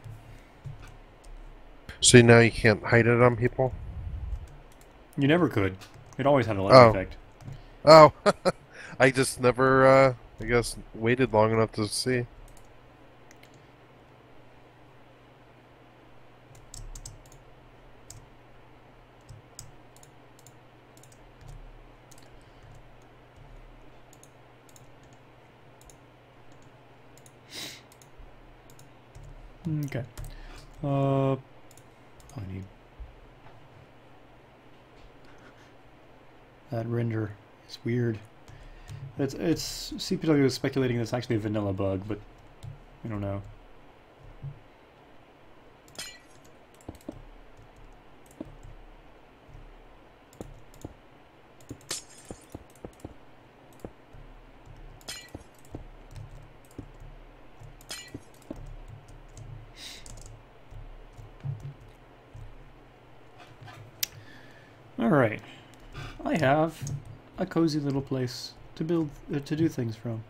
So now you can't hide it on people? You never could. It always had a light Oh. effect. Oh. I just never, uh, I guess, waited long enough to see. Okay. Uh, I need that render. It's weird. It's it's CPW is speculating it's actually a vanilla bug, but I don't know. Cozy little place to build uh, to do things from.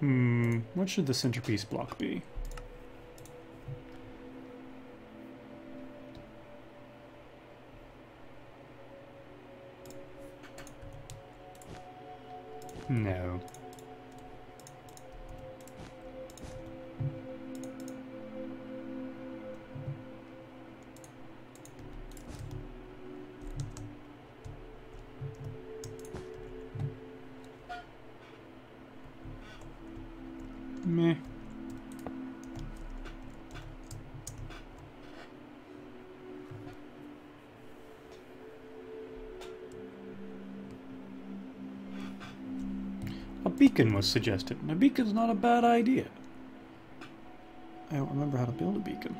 Hmm, what should the centerpiece block be? Beacon was suggested, and a beacon's not a bad idea. I don't remember how to build a beacon.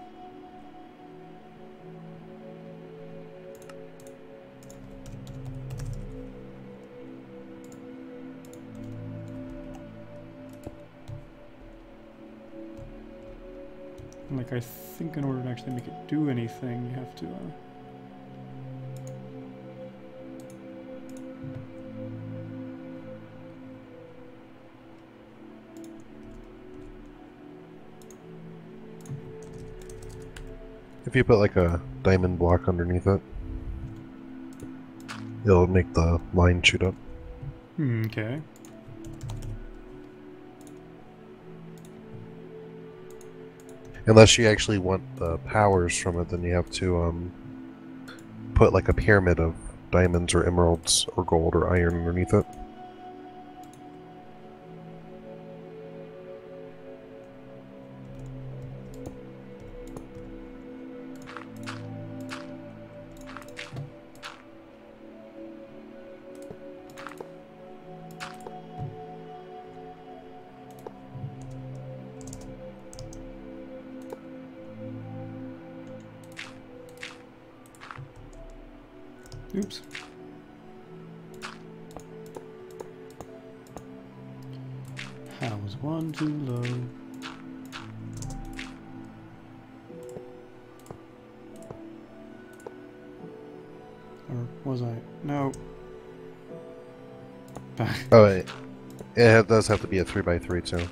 Like, I think in order to actually make it do anything, you have to, uh... you put like a diamond block underneath it, it'll make the line shoot up. hmm, Okay. Unless you actually want the powers from it, then you have to um, put like a pyramid of diamonds or emeralds or gold or iron underneath it. Have to be a 3x3 too.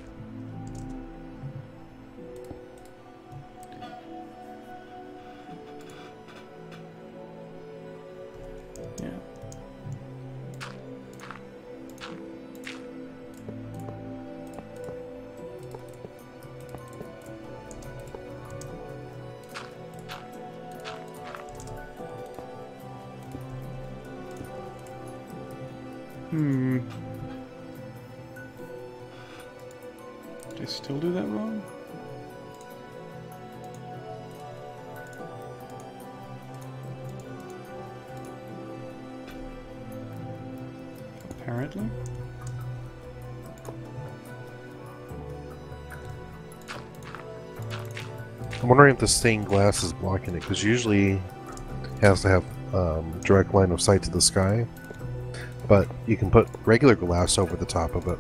The stained glass is blocking it, because usually it has to have um, direct line of sight to the sky. But you can put regular glass over the top of it.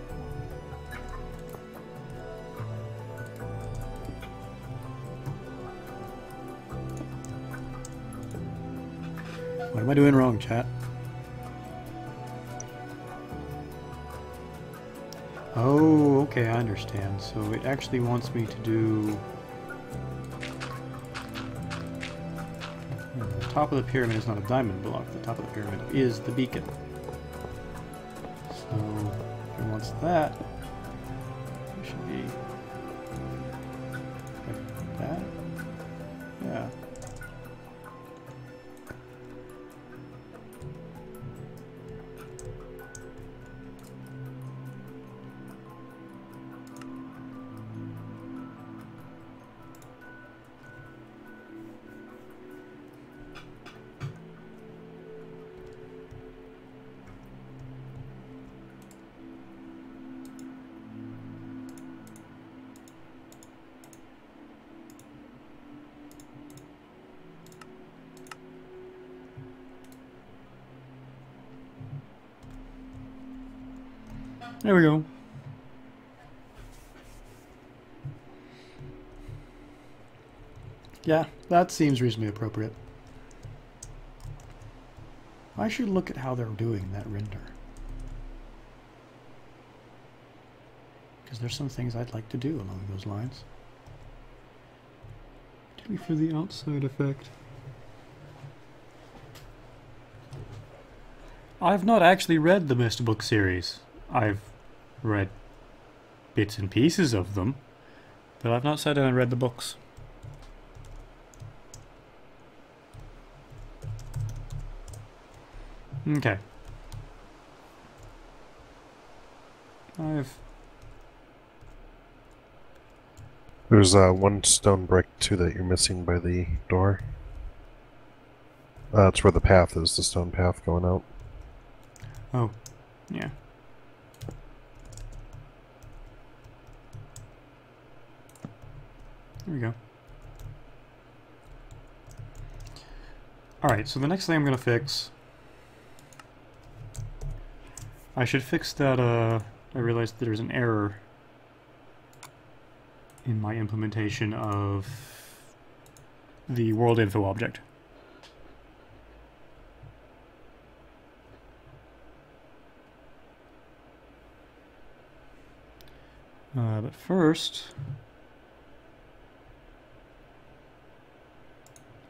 What am I doing wrong, chat? Oh, okay, I understand. So it actually wants me to do... top of the pyramid is not a diamond block. The top of the pyramid is the beacon. So if it wants that, that seems reasonably appropriate. I should look at how they're doing that render. Because there's some things I'd like to do along those lines. Particularly for the outside effect. I've not actually read the Myst book series. I've read bits and pieces of them, but I've not sat down and read the books. Okay. I've There's uh, one stone brick too that you're missing by the door. Uh, that's where the path is, the stone path going out. oh, yeah. There we go. Alright, so the next thing I'm going to fix... I should fix that, uh... I realized there's an error in my implementation of the world info object. Uh, but first,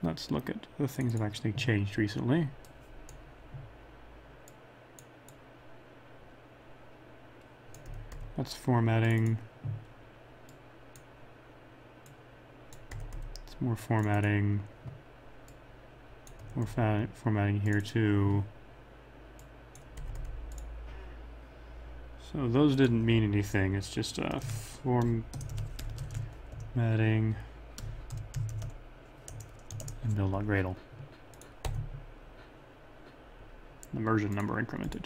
let's look at the things that have actually changed recently. That's formatting. It's more formatting. More formatting here too. So those didn't mean anything. It's just uh, formatting and build.gradle. Immersion number incremented.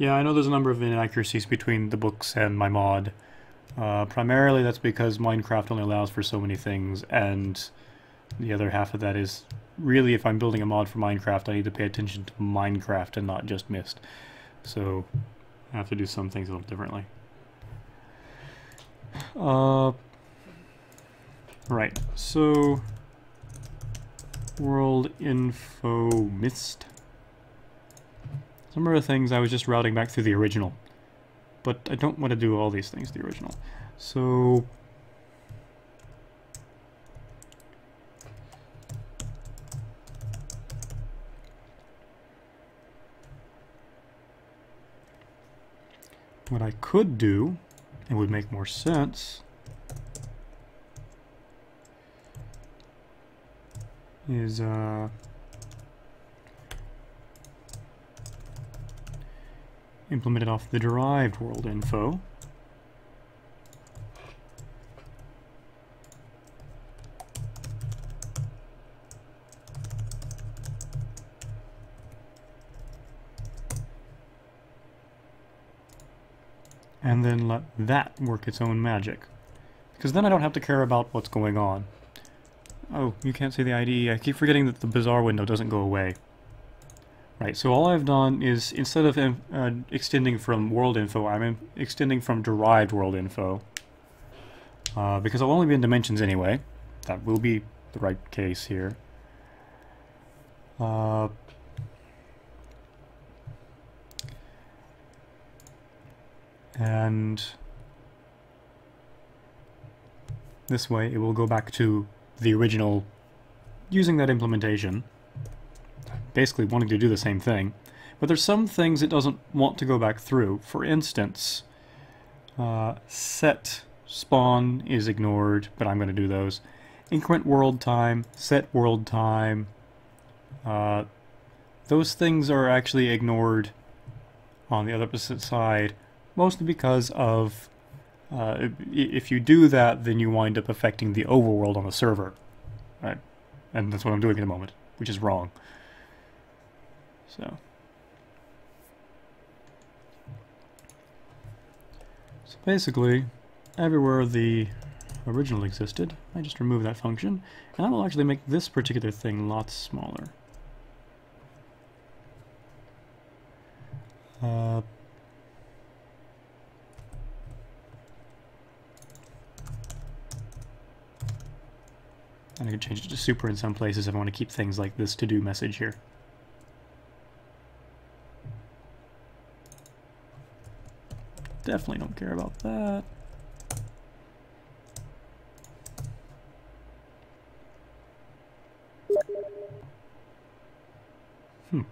Yeah, I know there's a number of inaccuracies between the books and my mod. Uh, primarily that's because Minecraft only allows for so many things, and the other half of that is really if I'm building a mod for Minecraft, I need to pay attention to Minecraft and not just Myst. So I have to do some things a little differently. Uh, right, so world info Myst. Some of the things I was just routing back through the original, but I don't want to do all these things the original. So what I could do, and would make more sense, is uh, implemented off the derived world info. and then let that work its own magic. Because then I don't have to care about what's going on. Oh, you can't see the ID. I keep forgetting that the Bazaar window doesn't go away. Right, so all I've done is, instead of uh, extending from world info, I'm extending from derived world info. Uh, because I'll only be in dimensions anyway. That will be the right case here. Uh, and this way it will go back to the original using that implementation basically wanting to do the same thing. But there's some things it doesn't want to go back through. For instance uh, set spawn is ignored but I'm going to do those. Increment world time set world time. Uh, those things are actually ignored on the other side mostly because of uh, if you do that, then you wind up affecting the overworld on the server, right? And that's what I'm doing in a moment, which is wrong. So. So basically, everywhere the original existed, I just remove that function, and I will actually make this particular thing lots smaller. Uh, And I can change it to super in some places if I want to keep things like this to-do message here. Definitely don't care about that. Hmm.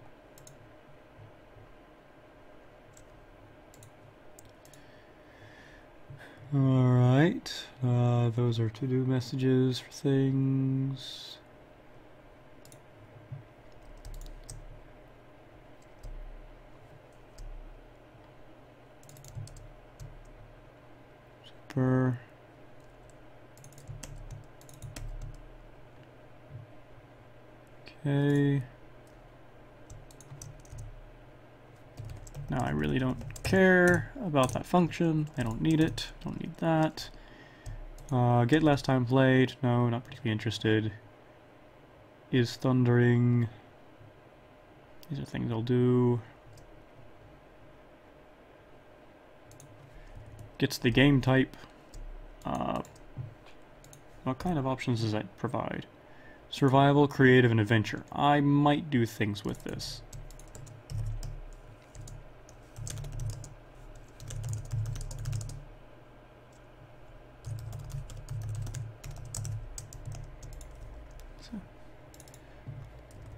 Alright, uh, those are to-do messages for things. Okay. Now I really don't care about that function. I don't need it. Don't need that. Uh, get last time played. No, not particularly interested. Is thundering. These are things I'll do. Gets the game type. What kind of options does that provide? Survival, creative, and adventure. I might do things with this.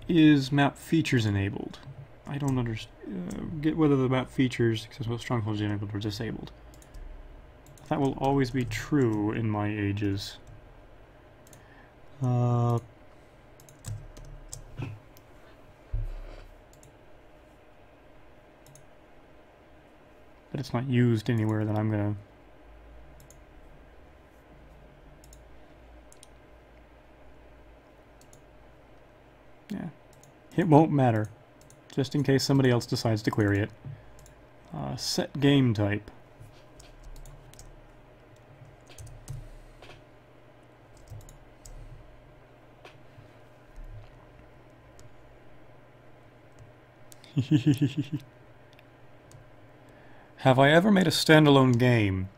is map features enabled? I don't understand. Uh, get whether the map features accessible strongholds enabled or disabled. That will always be true in my ages. Uh, but it's not used anywhere that I'm gonna Yeah. It won't matter, just in case somebody else decides to query it. Uh, set game type. have I ever made a standalone game?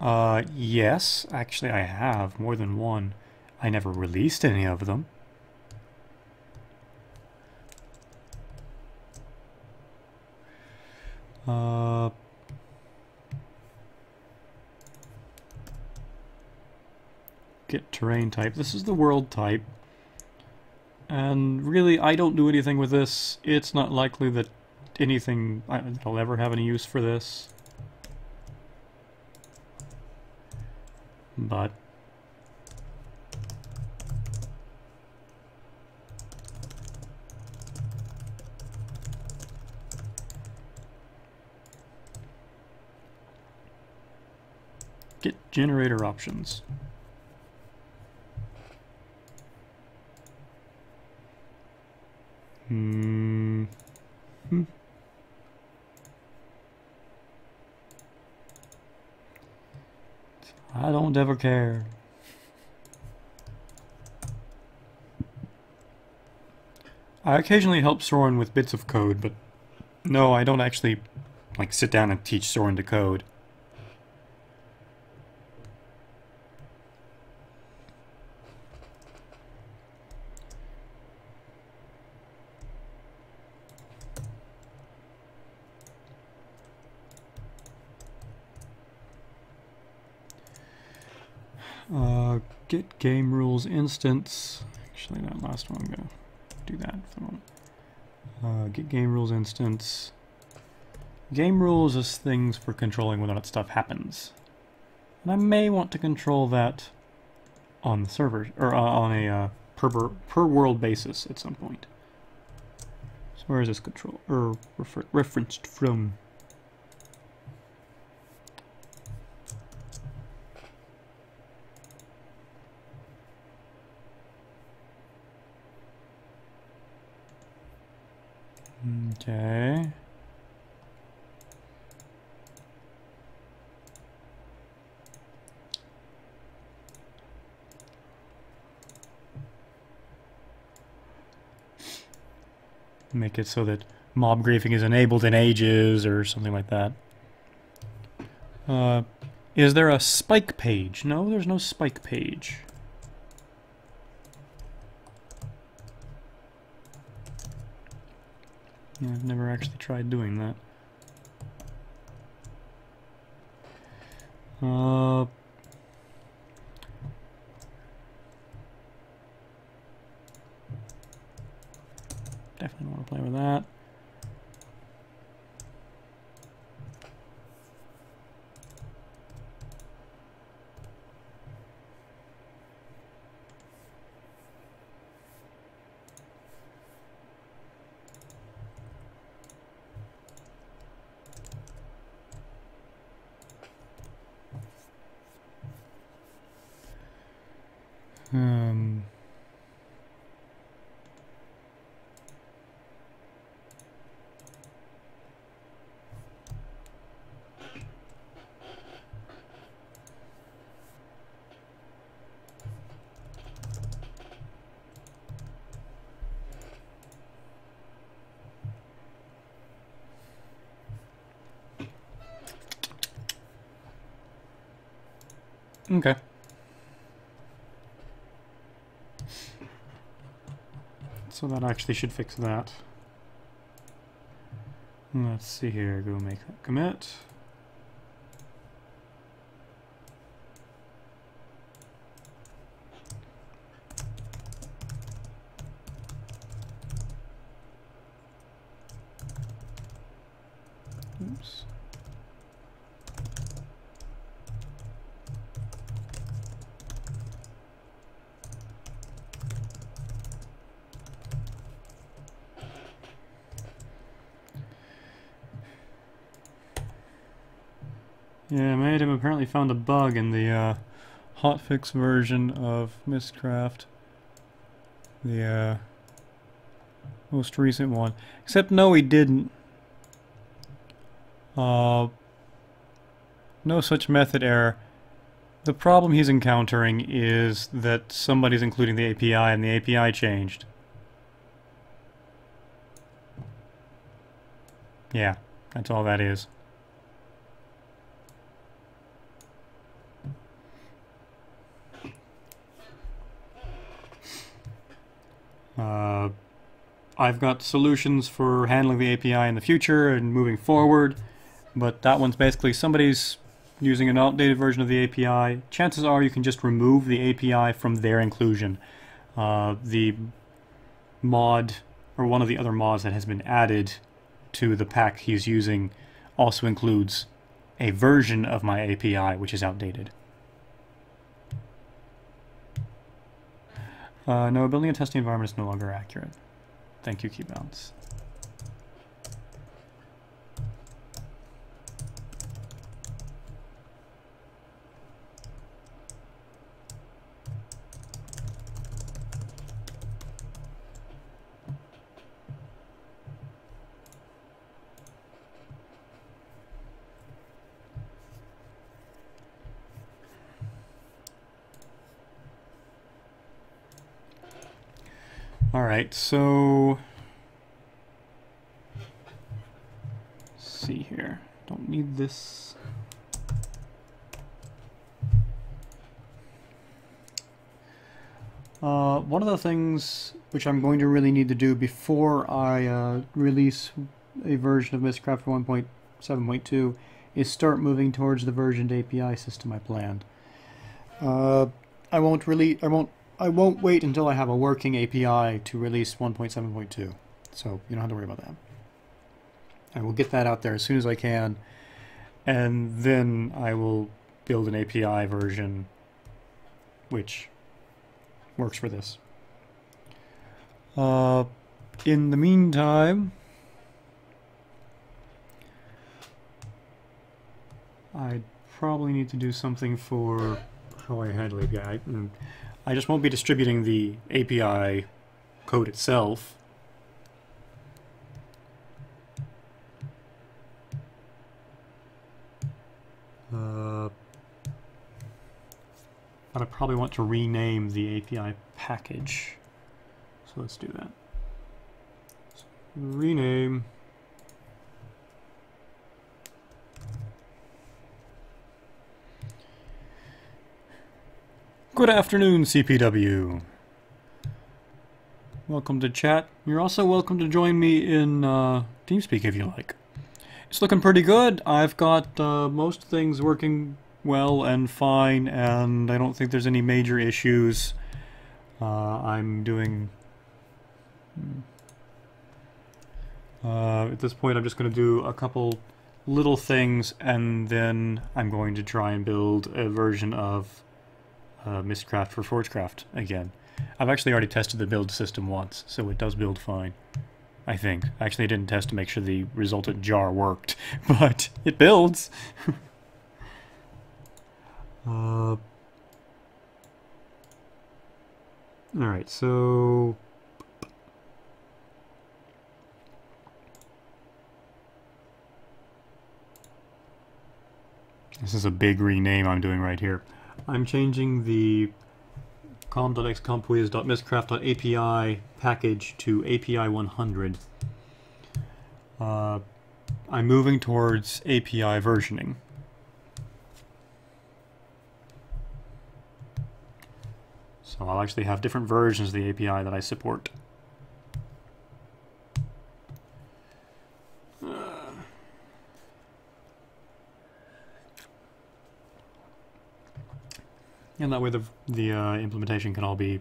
Uh, yes, actually I have, more than one. I never released any of them. Uh, get terrain type. This is the world type and really I don't do anything with this. It's not likely that anything I'll ever have any use for this. But get generator options. I don't ever care. I occasionally help Soren with bits of code, but no, I don't actually like sit down and teach Soren to code. Uh, get rules instance. Actually, that last one, I'm going to do that for the moment. Uh, get game rules instance. Game rules is things for controlling whether or not stuff happens. And I may want to control that on the server, or uh, on a uh, per, per world basis at some point. So where is this control, or refer referenced from? Okay. Make it so that mob griefing is enabled in ages or something like that. Uh, is there a spike page? No, there's no spike page. Yeah, I've never actually tried doing that. Uh, definitely want to play with that. Okay. So that actually should fix that. Let's see here, go make that commit. Oops. Yeah, Mayhem apparently found a bug in the uh, hotfix version of Mystcraft. The uh, most recent one. Except no, he didn't. Uh, no such method error. The problem he's encountering is that somebody's including the API and the API changed. Yeah, that's all that is. I've got solutions for handling the API in the future and moving forward, but that one's basically somebody's using an outdated version of the API. Chances are you can just remove the API from their inclusion. Uh, the mod, or one of the other mods that has been added to the pack he's using, also includes a version of my API which is outdated. Uh, no, building a testing environment is no longer accurate. Thank you, Keybounce. Right, so let's see here. Don't need this. Uh, one of the things which I'm going to really need to do before I uh, release a version of Mystcraft 1.7.2 is start moving towards the versioned API system I planned. Uh, I won't really, I won't, I won't wait until I have a working API to release 1.7.2. So you don't have to worry about that. I will get that out there as soon as I can, and then I will build an API version which works for this. Uh, in the meantime, I probably need to do something for how I handle API. I just won't be distributing the API code itself. Uh, but I probably want to rename the API package. So let's do that. So rename. Good afternoon, CPW. Welcome to chat. You're also welcome to join me in uh, TeamSpeak if you like. It's looking pretty good. I've got uh, most things working well and fine, and I don't think there's any major issues. Uh, I'm doing. Uh, at this point, I'm just going to do a couple little things, and then I'm going to try and build a version of uh, Mystcraft for Forgecraft again. I've actually already tested the build system once, so it does build fine. I think. Actually, I didn't test to make sure the resultant jar worked, but it builds. uh, Alright, so... This is a big rename I'm doing right here. I'm changing the com.xcompwiz.mystcraft.api package to API 100. Uh, I'm moving towards API versioning. So I'll actually have different versions of the API that I support. And that way the, the uh, implementation can all be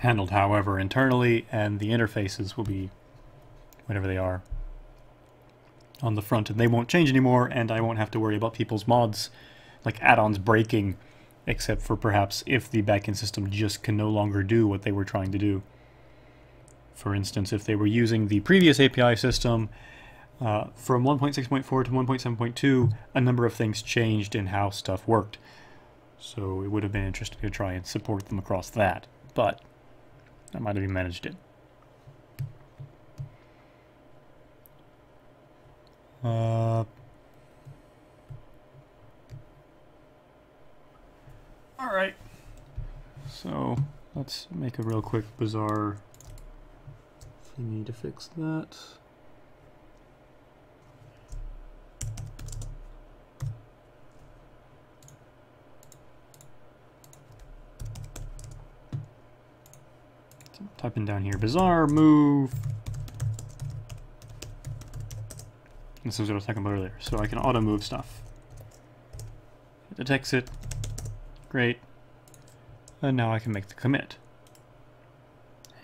handled however internally, and the interfaces will be whatever they are on the front, and they won't change anymore, and I won't have to worry about people's mods, like add-ons breaking, except for perhaps if the backend system just can no longer do what they were trying to do. For instance, if they were using the previous API system, uh, from 1.6.4 to 1.7.2, a number of things changed in how stuff worked. So it would have been interesting to try and support them across that, but I might have managed it. Uh, all right. So let's make a real quick Bazaar thingy to fix that. Typing down here, Bazaar move. This is what I was talking about earlier. So I can auto move stuff. It detects it. Great. And now I can make the commit.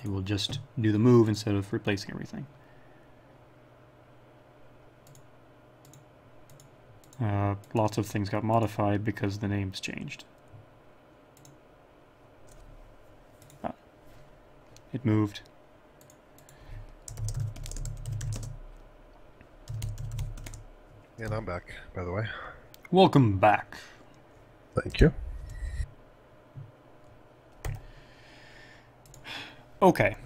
It will just do the move instead of replacing everything. Uh, lots of things got modified because the names changed. It moved. And I'm back, by the way. Welcome back. Thank you. Okay.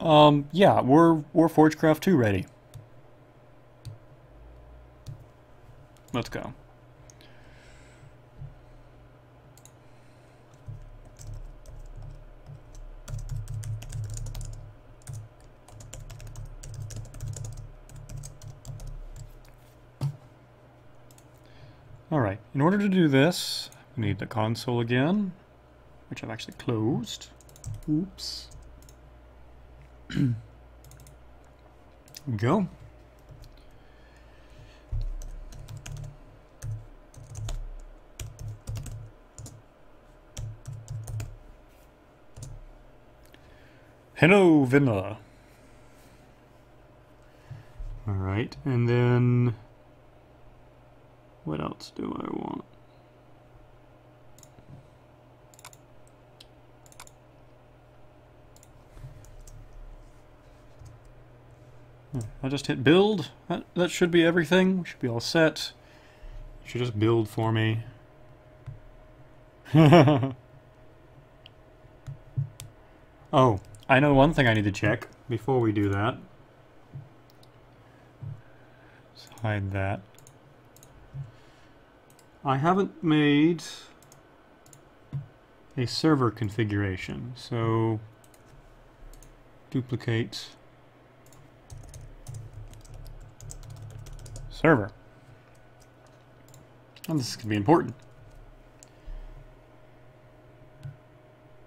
Um, yeah, we're we're Forgecraft 2 ready. Let's go. Alright, in order to do this, we need the console again, which I've actually closed. Oops. Go. Hello, vanilla. Alright, and then... What else do I want? Hmm, I just hit build. That, that should be everything. We should be all set. You should just build for me. oh, I know one thing I need to check before we do that. Let's hide that. I haven't made a server configuration, so duplicate server. And this is going to be important.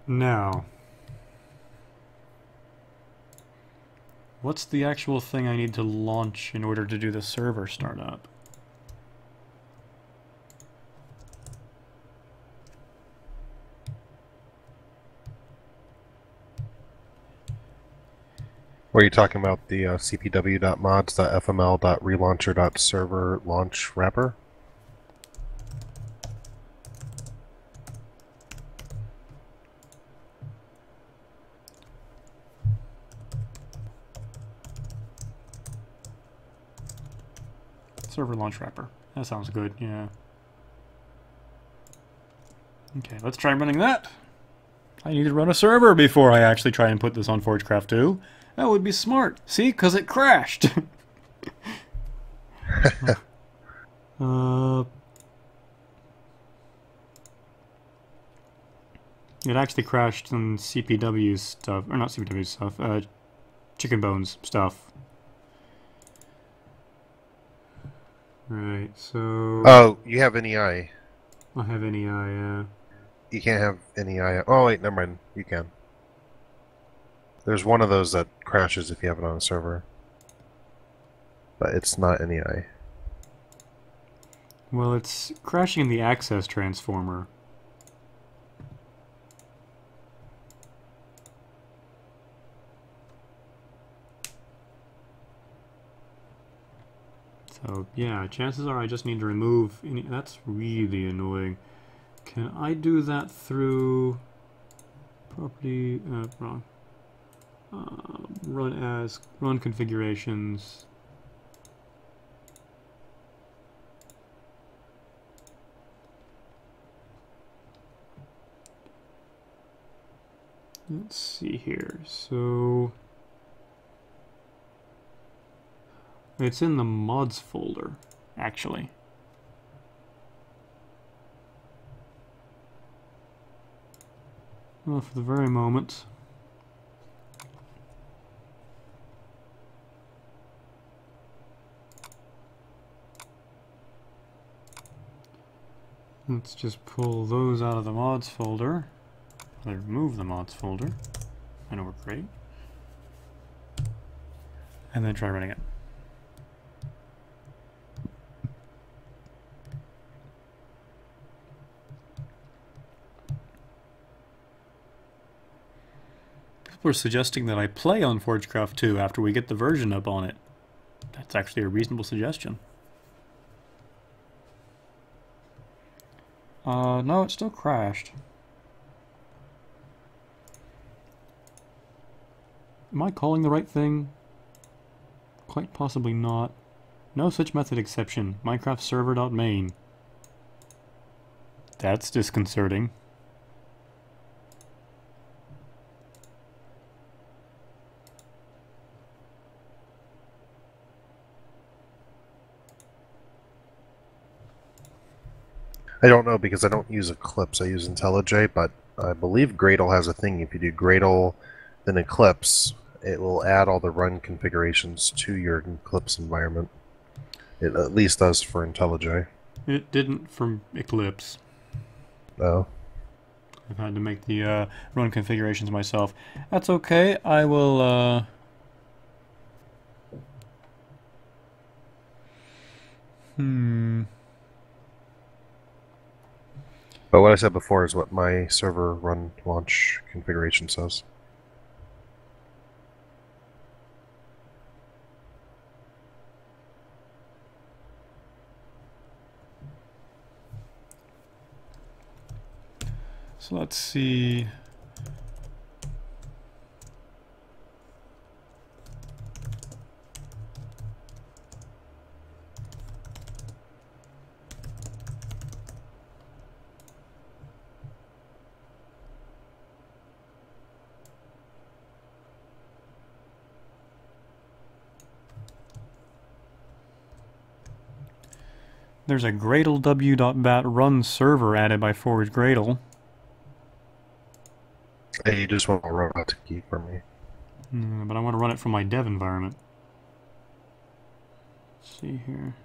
Now, what's the actual thing I need to launch in order to do the server startup? Were you talking about the uh, cpw.mods.fml.relauncher.server launch wrapper? Server launch wrapper. That sounds good, yeah. Okay, let's try running that. I need to run a server before I actually try and put this on Forgecraft 2. That would be smart. See? Because it crashed. uh, it actually crashed on CPW stuff. Or not CPW stuff. Uh, Chicken Bones stuff. Right, so... Oh, you have NEI. I have NEI, yeah. You can't have NEI. Oh, wait, never mind. You can. There's one of those that crashes if you have it on a server. But it's not NEI. Well, it's crashing in the access transformer. So, yeah, chances are I just need to remove any... That's really annoying. Can I do that through... Property... Uh, wrong. Uh, run as... Run configurations... Let's see here. So... It's in the mods folder, actually. Well, for the very moment. Let's just pull those out of the mods folder. I remove the mods folder. I know we're great. And then try running it. People are suggesting that I play on Forgecraft 2 after we get the version up on it. That's actually a reasonable suggestion. Uh, no, it still crashed. Am I calling the right thing? Quite possibly not. No such method exception. Minecraft server.main. That's disconcerting. I don't know because I don't use Eclipse. I use IntelliJ, but I believe Gradle has a thing. If you do Gradle, then Eclipse, it will add all the run configurations to your Eclipse environment. It at least does for IntelliJ. It didn't from Eclipse. No. I've had to make the uh, run configurations myself. That's okay. I will. Uh... Hmm. But what I said before is what my server run launch configuration says. So let's see. There's a gradlew.bat run server added by Forge Gradle. Hey, you just want a robot to keep for me. Mm, but I want to run it from my dev environment. Let's see here.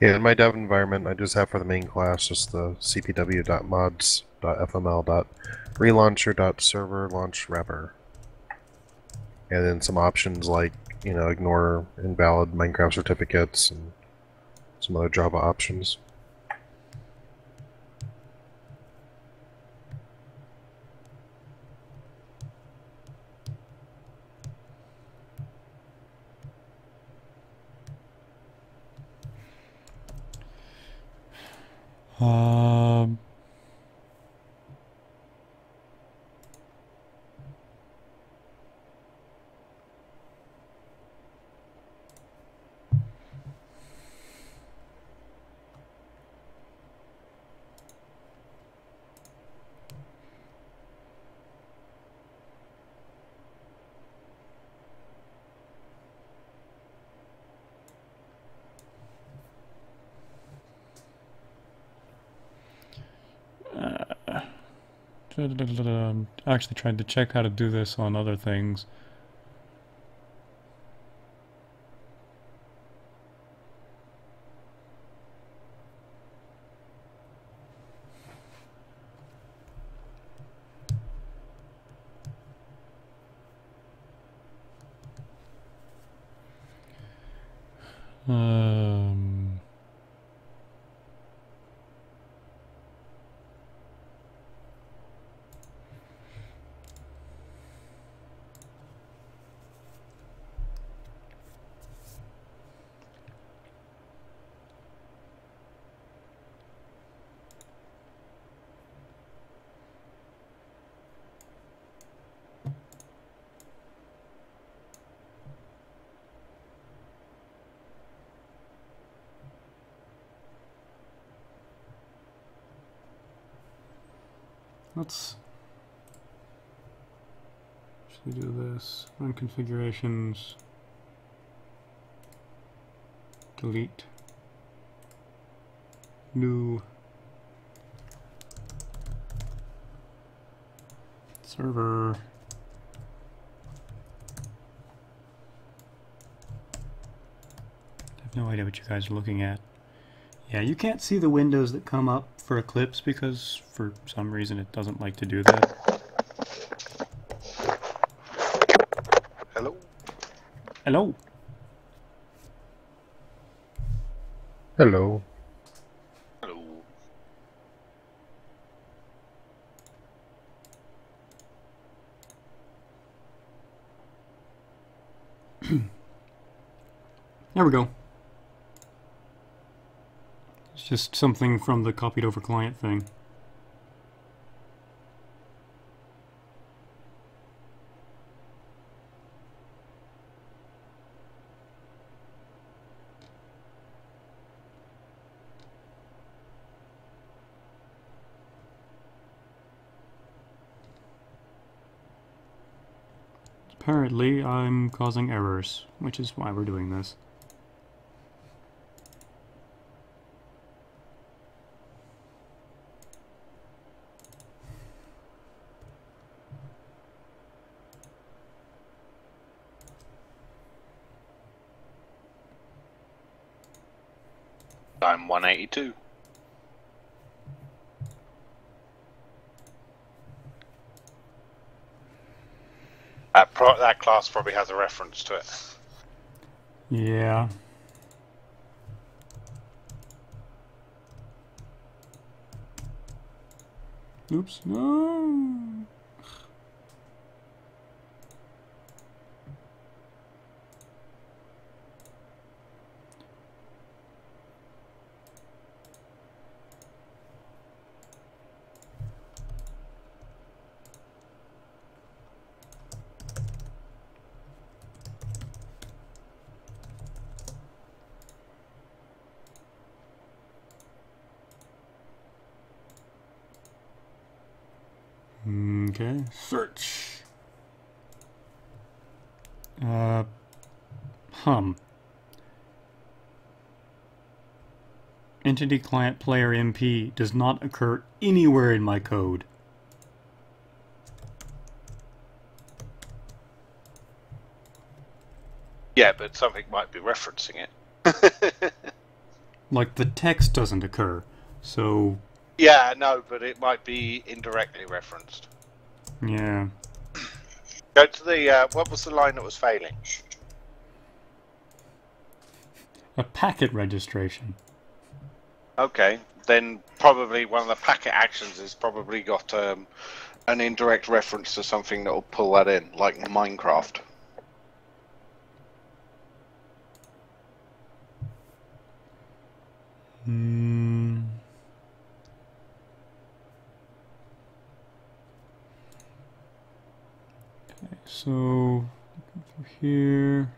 Yeah, in my dev environment, I just have for the main class just the cpw.mods.fml.relauncher.server launch wrapper. And then some options like, you know, ignore invalid Minecraft certificates and some other Java options. Um. I actually tried to check how to do this on other things. Um, let's actually do this. Run configurations. Delete. New. Server. I have no idea what you guys are looking at. Yeah, you can't see the windows that come up for Eclipse because for some reason it doesn't like to do that. Hello? Hello. Hello. Hello. There we go. It's just something from the copied over client thing. causing errors, which is why we're doing this. Time 182. that class probably has a reference to it. Yeah. Oops, no. Okay, search. Uh, hum. Entity client player MP does not occur anywhere in my code. Yeah, but something might be referencing it. Like the text doesn't occur. So, yeah, no, but it might be indirectly referenced. Yeah. Go to the. Uh, what was the line that was failing? A packet registration. Okay, then probably one of the packet actions has probably got um, an indirect reference to something that will pull that in, like Minecraft. Hmm. So here.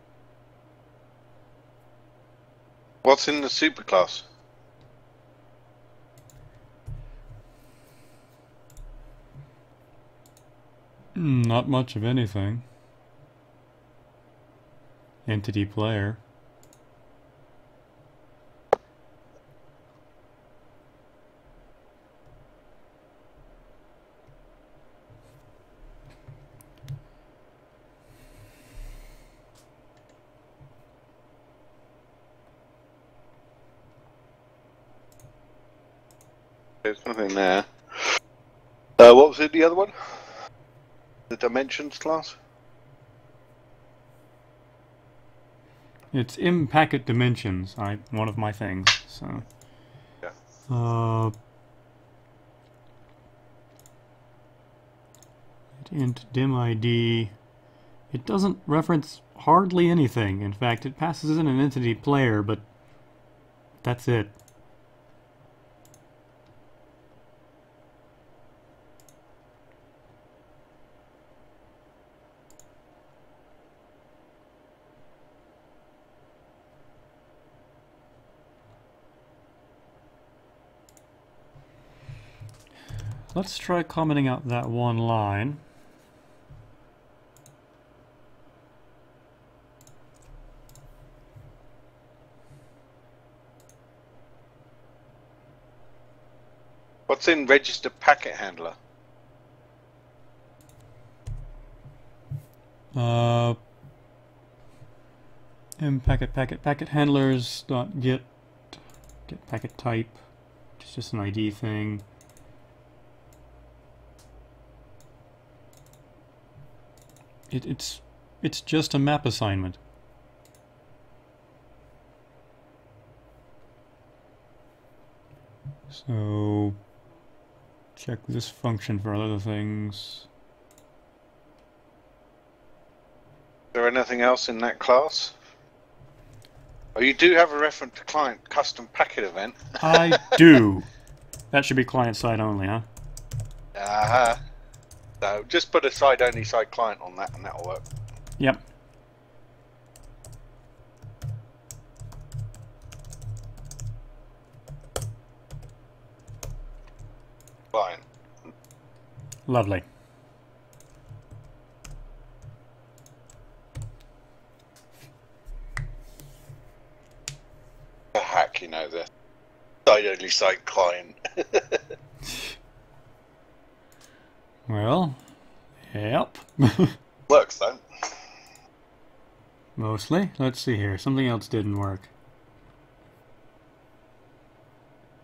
What's in the superclass? Hmm, Not much of anything. Entity player. There's nothing there. Uh, what was in the other one? The dimensions class? It's in packet dimensions. I one of my things. So. Yeah. Uh. int dim ID. It doesn't reference hardly anything. In fact, it passes in an entity player, but that's it. Let's try commenting out that one line. What's in register packet handler? Uh, m packet packet packet handlers dot get get packet type. It's just an ID thing. It, it's it's just a map assignment. So check this function for other things. Is there anything else in that class? Oh, you do have a reference to client custom packet event. I do. That should be client side only, huh? Uh-huh. So just put a side only side client on that and that'll work. Yep. Client. Lovely. The hack, you know, the side only side client. Well, yep. Works though. Mostly. Let's see here. Something else didn't work.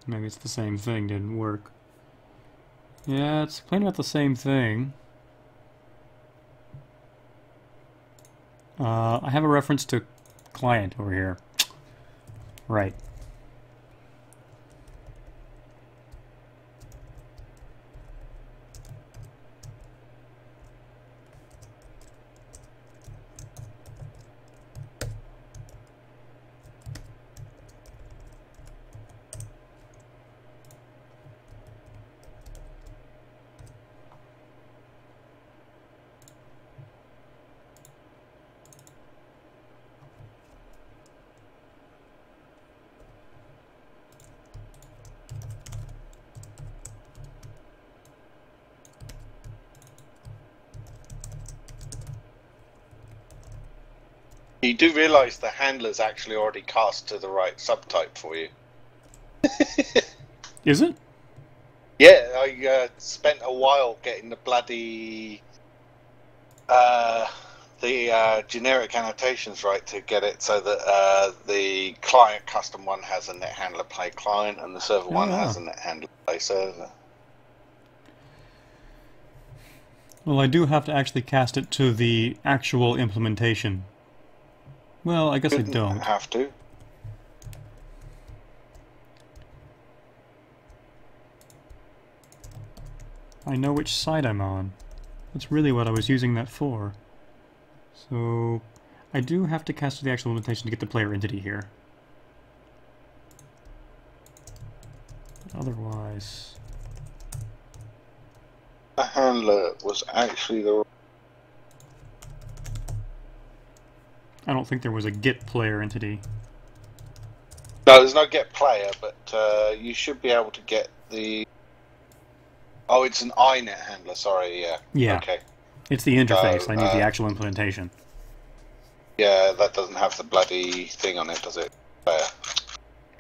Maybe it's the same thing, didn't work. Yeah, it's plain about the same thing. Uh, I have a reference to client over here. Right. Realise the handler's actually already cast to the right subtype for you. Is it? Yeah, I uh, spent a while getting the bloody uh, the uh, generic annotations right to get it so that uh, the client custom one has a net handler play client and the server one Ah. has a net handler play server. Well, I do have to actually cast it to the actual implementation. Well, I guess I Couldn't don't. have to. I know which side I'm on. That's really what I was using that for. So, I do have to cast the actual implementation to get the player entity here. Otherwise... The handler was actually the I don't think there was a get player entity. no. There's no get player, but uh, you should be able to get the. Oh, it's an iNet handler. Sorry, yeah. Yeah, Okay. it's the interface. Oh, I need the uh, actual implementation. Yeah, that doesn't have the bloody thing on it, does it? Uh,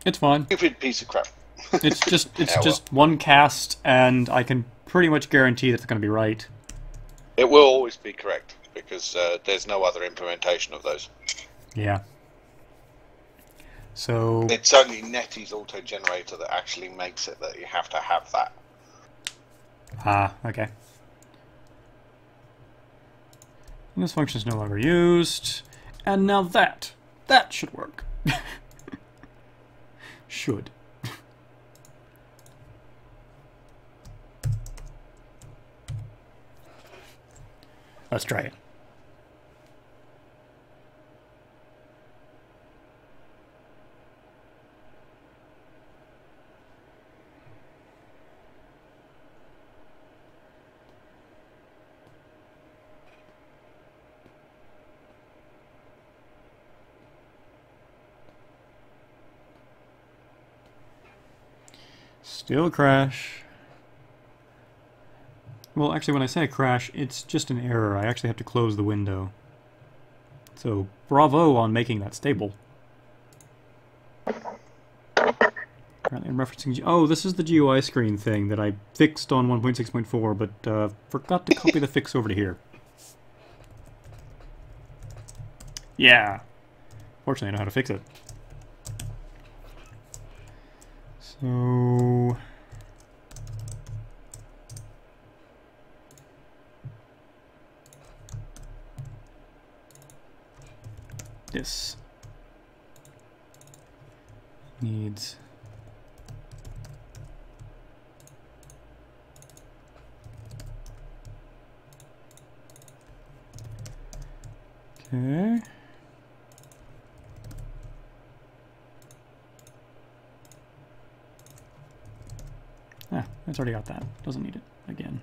It's fine. stupid piece of crap. It's just it's Yeah, well. just one cast, and I can pretty much guarantee that it's going to be right. It will always be correct because uh, there's no other implementation of those. Yeah. So It's only Netty's auto generator that actually makes it that you have to have that. ah okay. And this function is no longer used, and now that that should work. should. Let's try it. Still crash. Well, actually, when I say crash, it's just an error. I actually have to close the window. So, bravo on making that stable. Apparently I'm referencing... Oh, this is the GUI screen thing that I fixed on 1.6.4, but uh, forgot to copy the fix over to here. Yeah. Fortunately, I know how to fix it. So... This needs Okay. Ah, it's already got that. Doesn't need it again.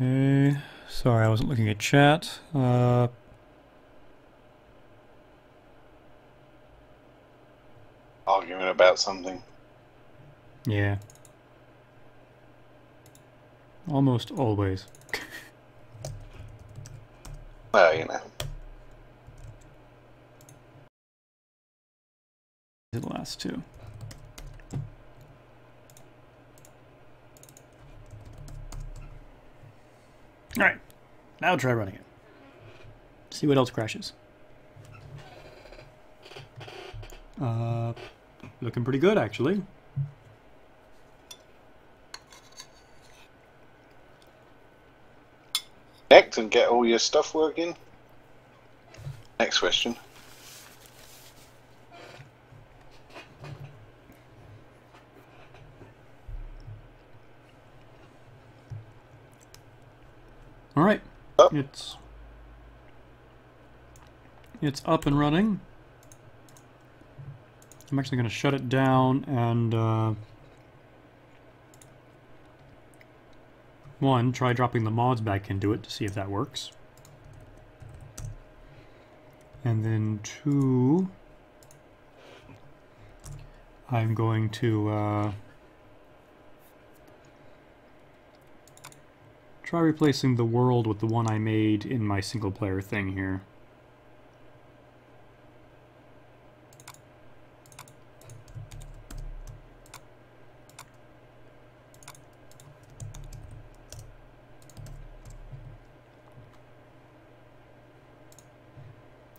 Okay, sorry, I wasn't looking at chat. Uh, Arguing about something. yeah. Almost always. Well, you know. The last two. Alright, now try running it. See what else crashes. Uh, looking pretty good, actually. Connect and get all your stuff working. Next question. All right, Up. it's it's up and running. I'm actually going to shut it down and uh, one try dropping the mods back into it to see if that works, and then two, I'm going to. Uh, Try replacing the world with the one I made in my single player thing here.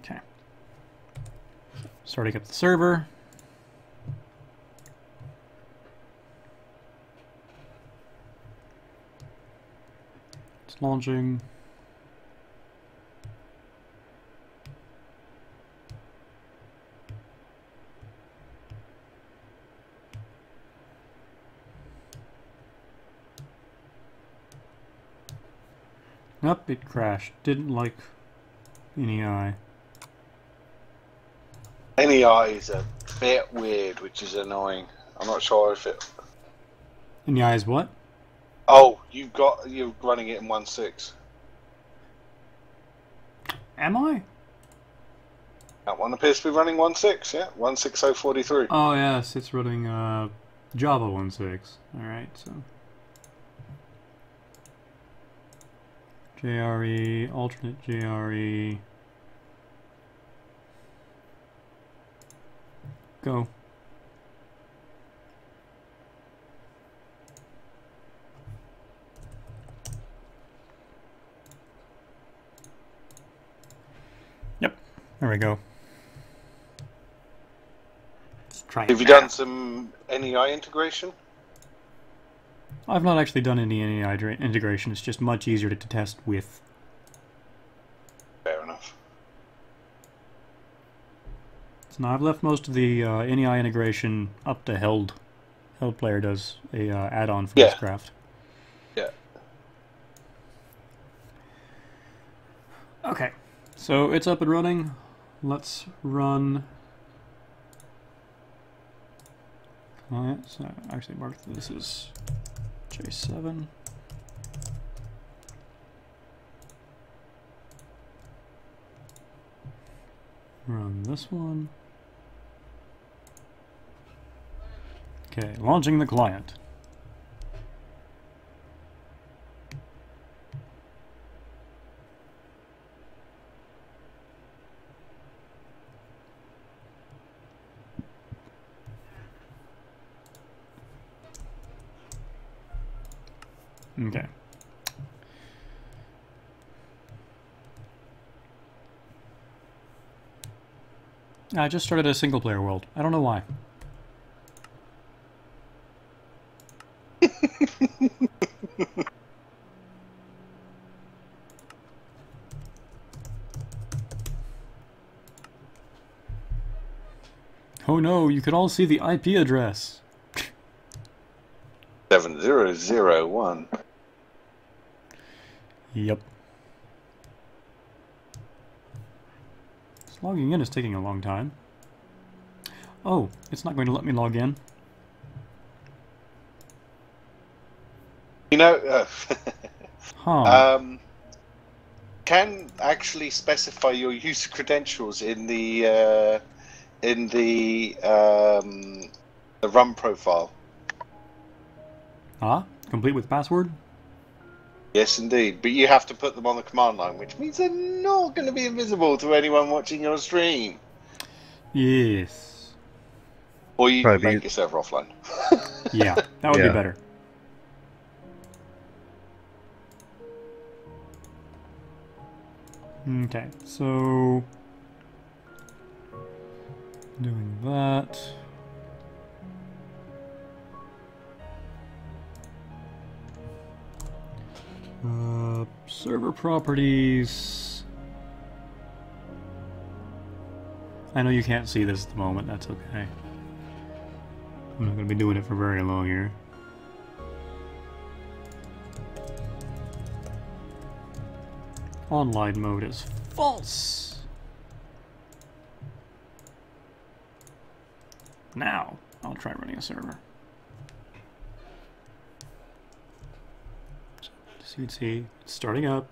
Okay. Starting up the server. Launching. Nope, it crashed. Didn't like any NEI. NEI is a bit weird, which is annoying. I'm not sure if it. NEI is what? Oh, you've got you're running it in one six. Am I? That one appears to be running one six. Yeah, one six oh forty three. Oh yes, it's running uh, Java 1.6. Alright, so. JRE, alternate JRE. Go. Yep, there we go. Let's try Have you now. done some NEI integration? I've not actually done any NEI integration. It's just much easier to, to test with. Fair enough. So now I've left most of the uh, NEI integration up to Held. Held Player does a uh, add-on for Yeah. Mystcraft. Yeah. Okay, so it's up and running. Let's run. Client. So actually, mark this as J7. Run this one. Okay, launching the client. Okay. I just started a single player world. I don't know why. oh no, you can all see the IP address. Seven zero zero one. Yep. Logging in is taking a long time. Oh, it's not going to let me log in. You know, uh, Huh. um, can actually specify your user credentials in the uh, in the um, the run profile. ah, complete with password? Yes, indeed. But you have to put them on the command line, which means they're not going to be invisible to anyone watching your stream. Yes. Or you Probably can make be- your server offline. Yeah, that would Yeah. be better. Okay, so doing that. Uh, server properties. I know you can't see this at the moment, that's okay. I'm not going to be doing it for very long here. Online mode is false. Now, I'll try running a server. So you can see, it's starting up.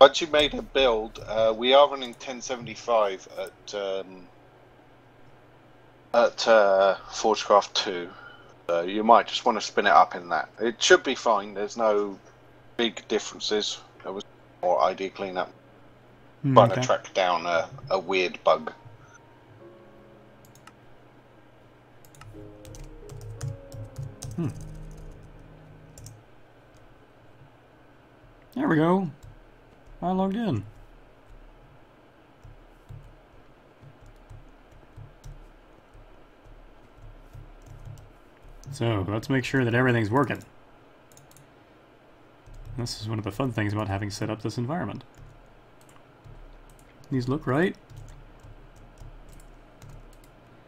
Once you made a build, uh, we are running 1075 at um, at uh, Forgecraft 2. So you might just want to spin it up in that. It should be fine. There's no big differences. There was more ID cleanup. Trying Okay. to track down a, a weird bug. There we go. I logged in. So, let's make sure that everything's working. This is one of the fun things about having set up this environment. These look right.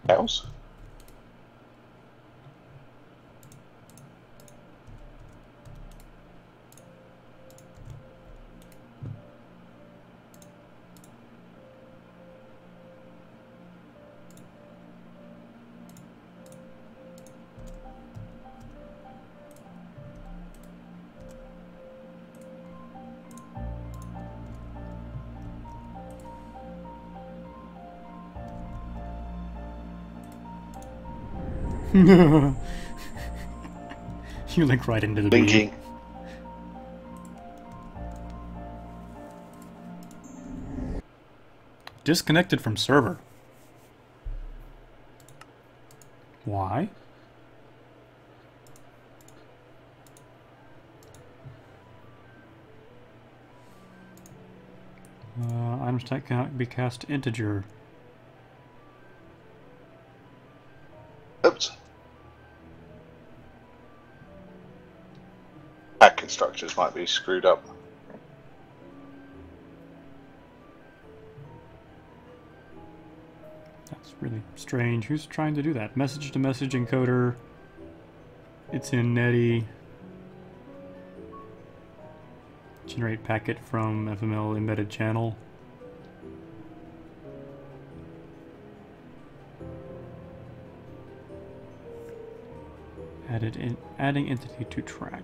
Else? you link right into the meeting. Linking. Disconnected from server. Why? Uh, items type cannot be cast integer. Structures might be screwed up. That's really strange. Who's trying to do that? Message to message encoder. It's in Netty. Generate packet from FML embedded channel. Added in adding entity to track.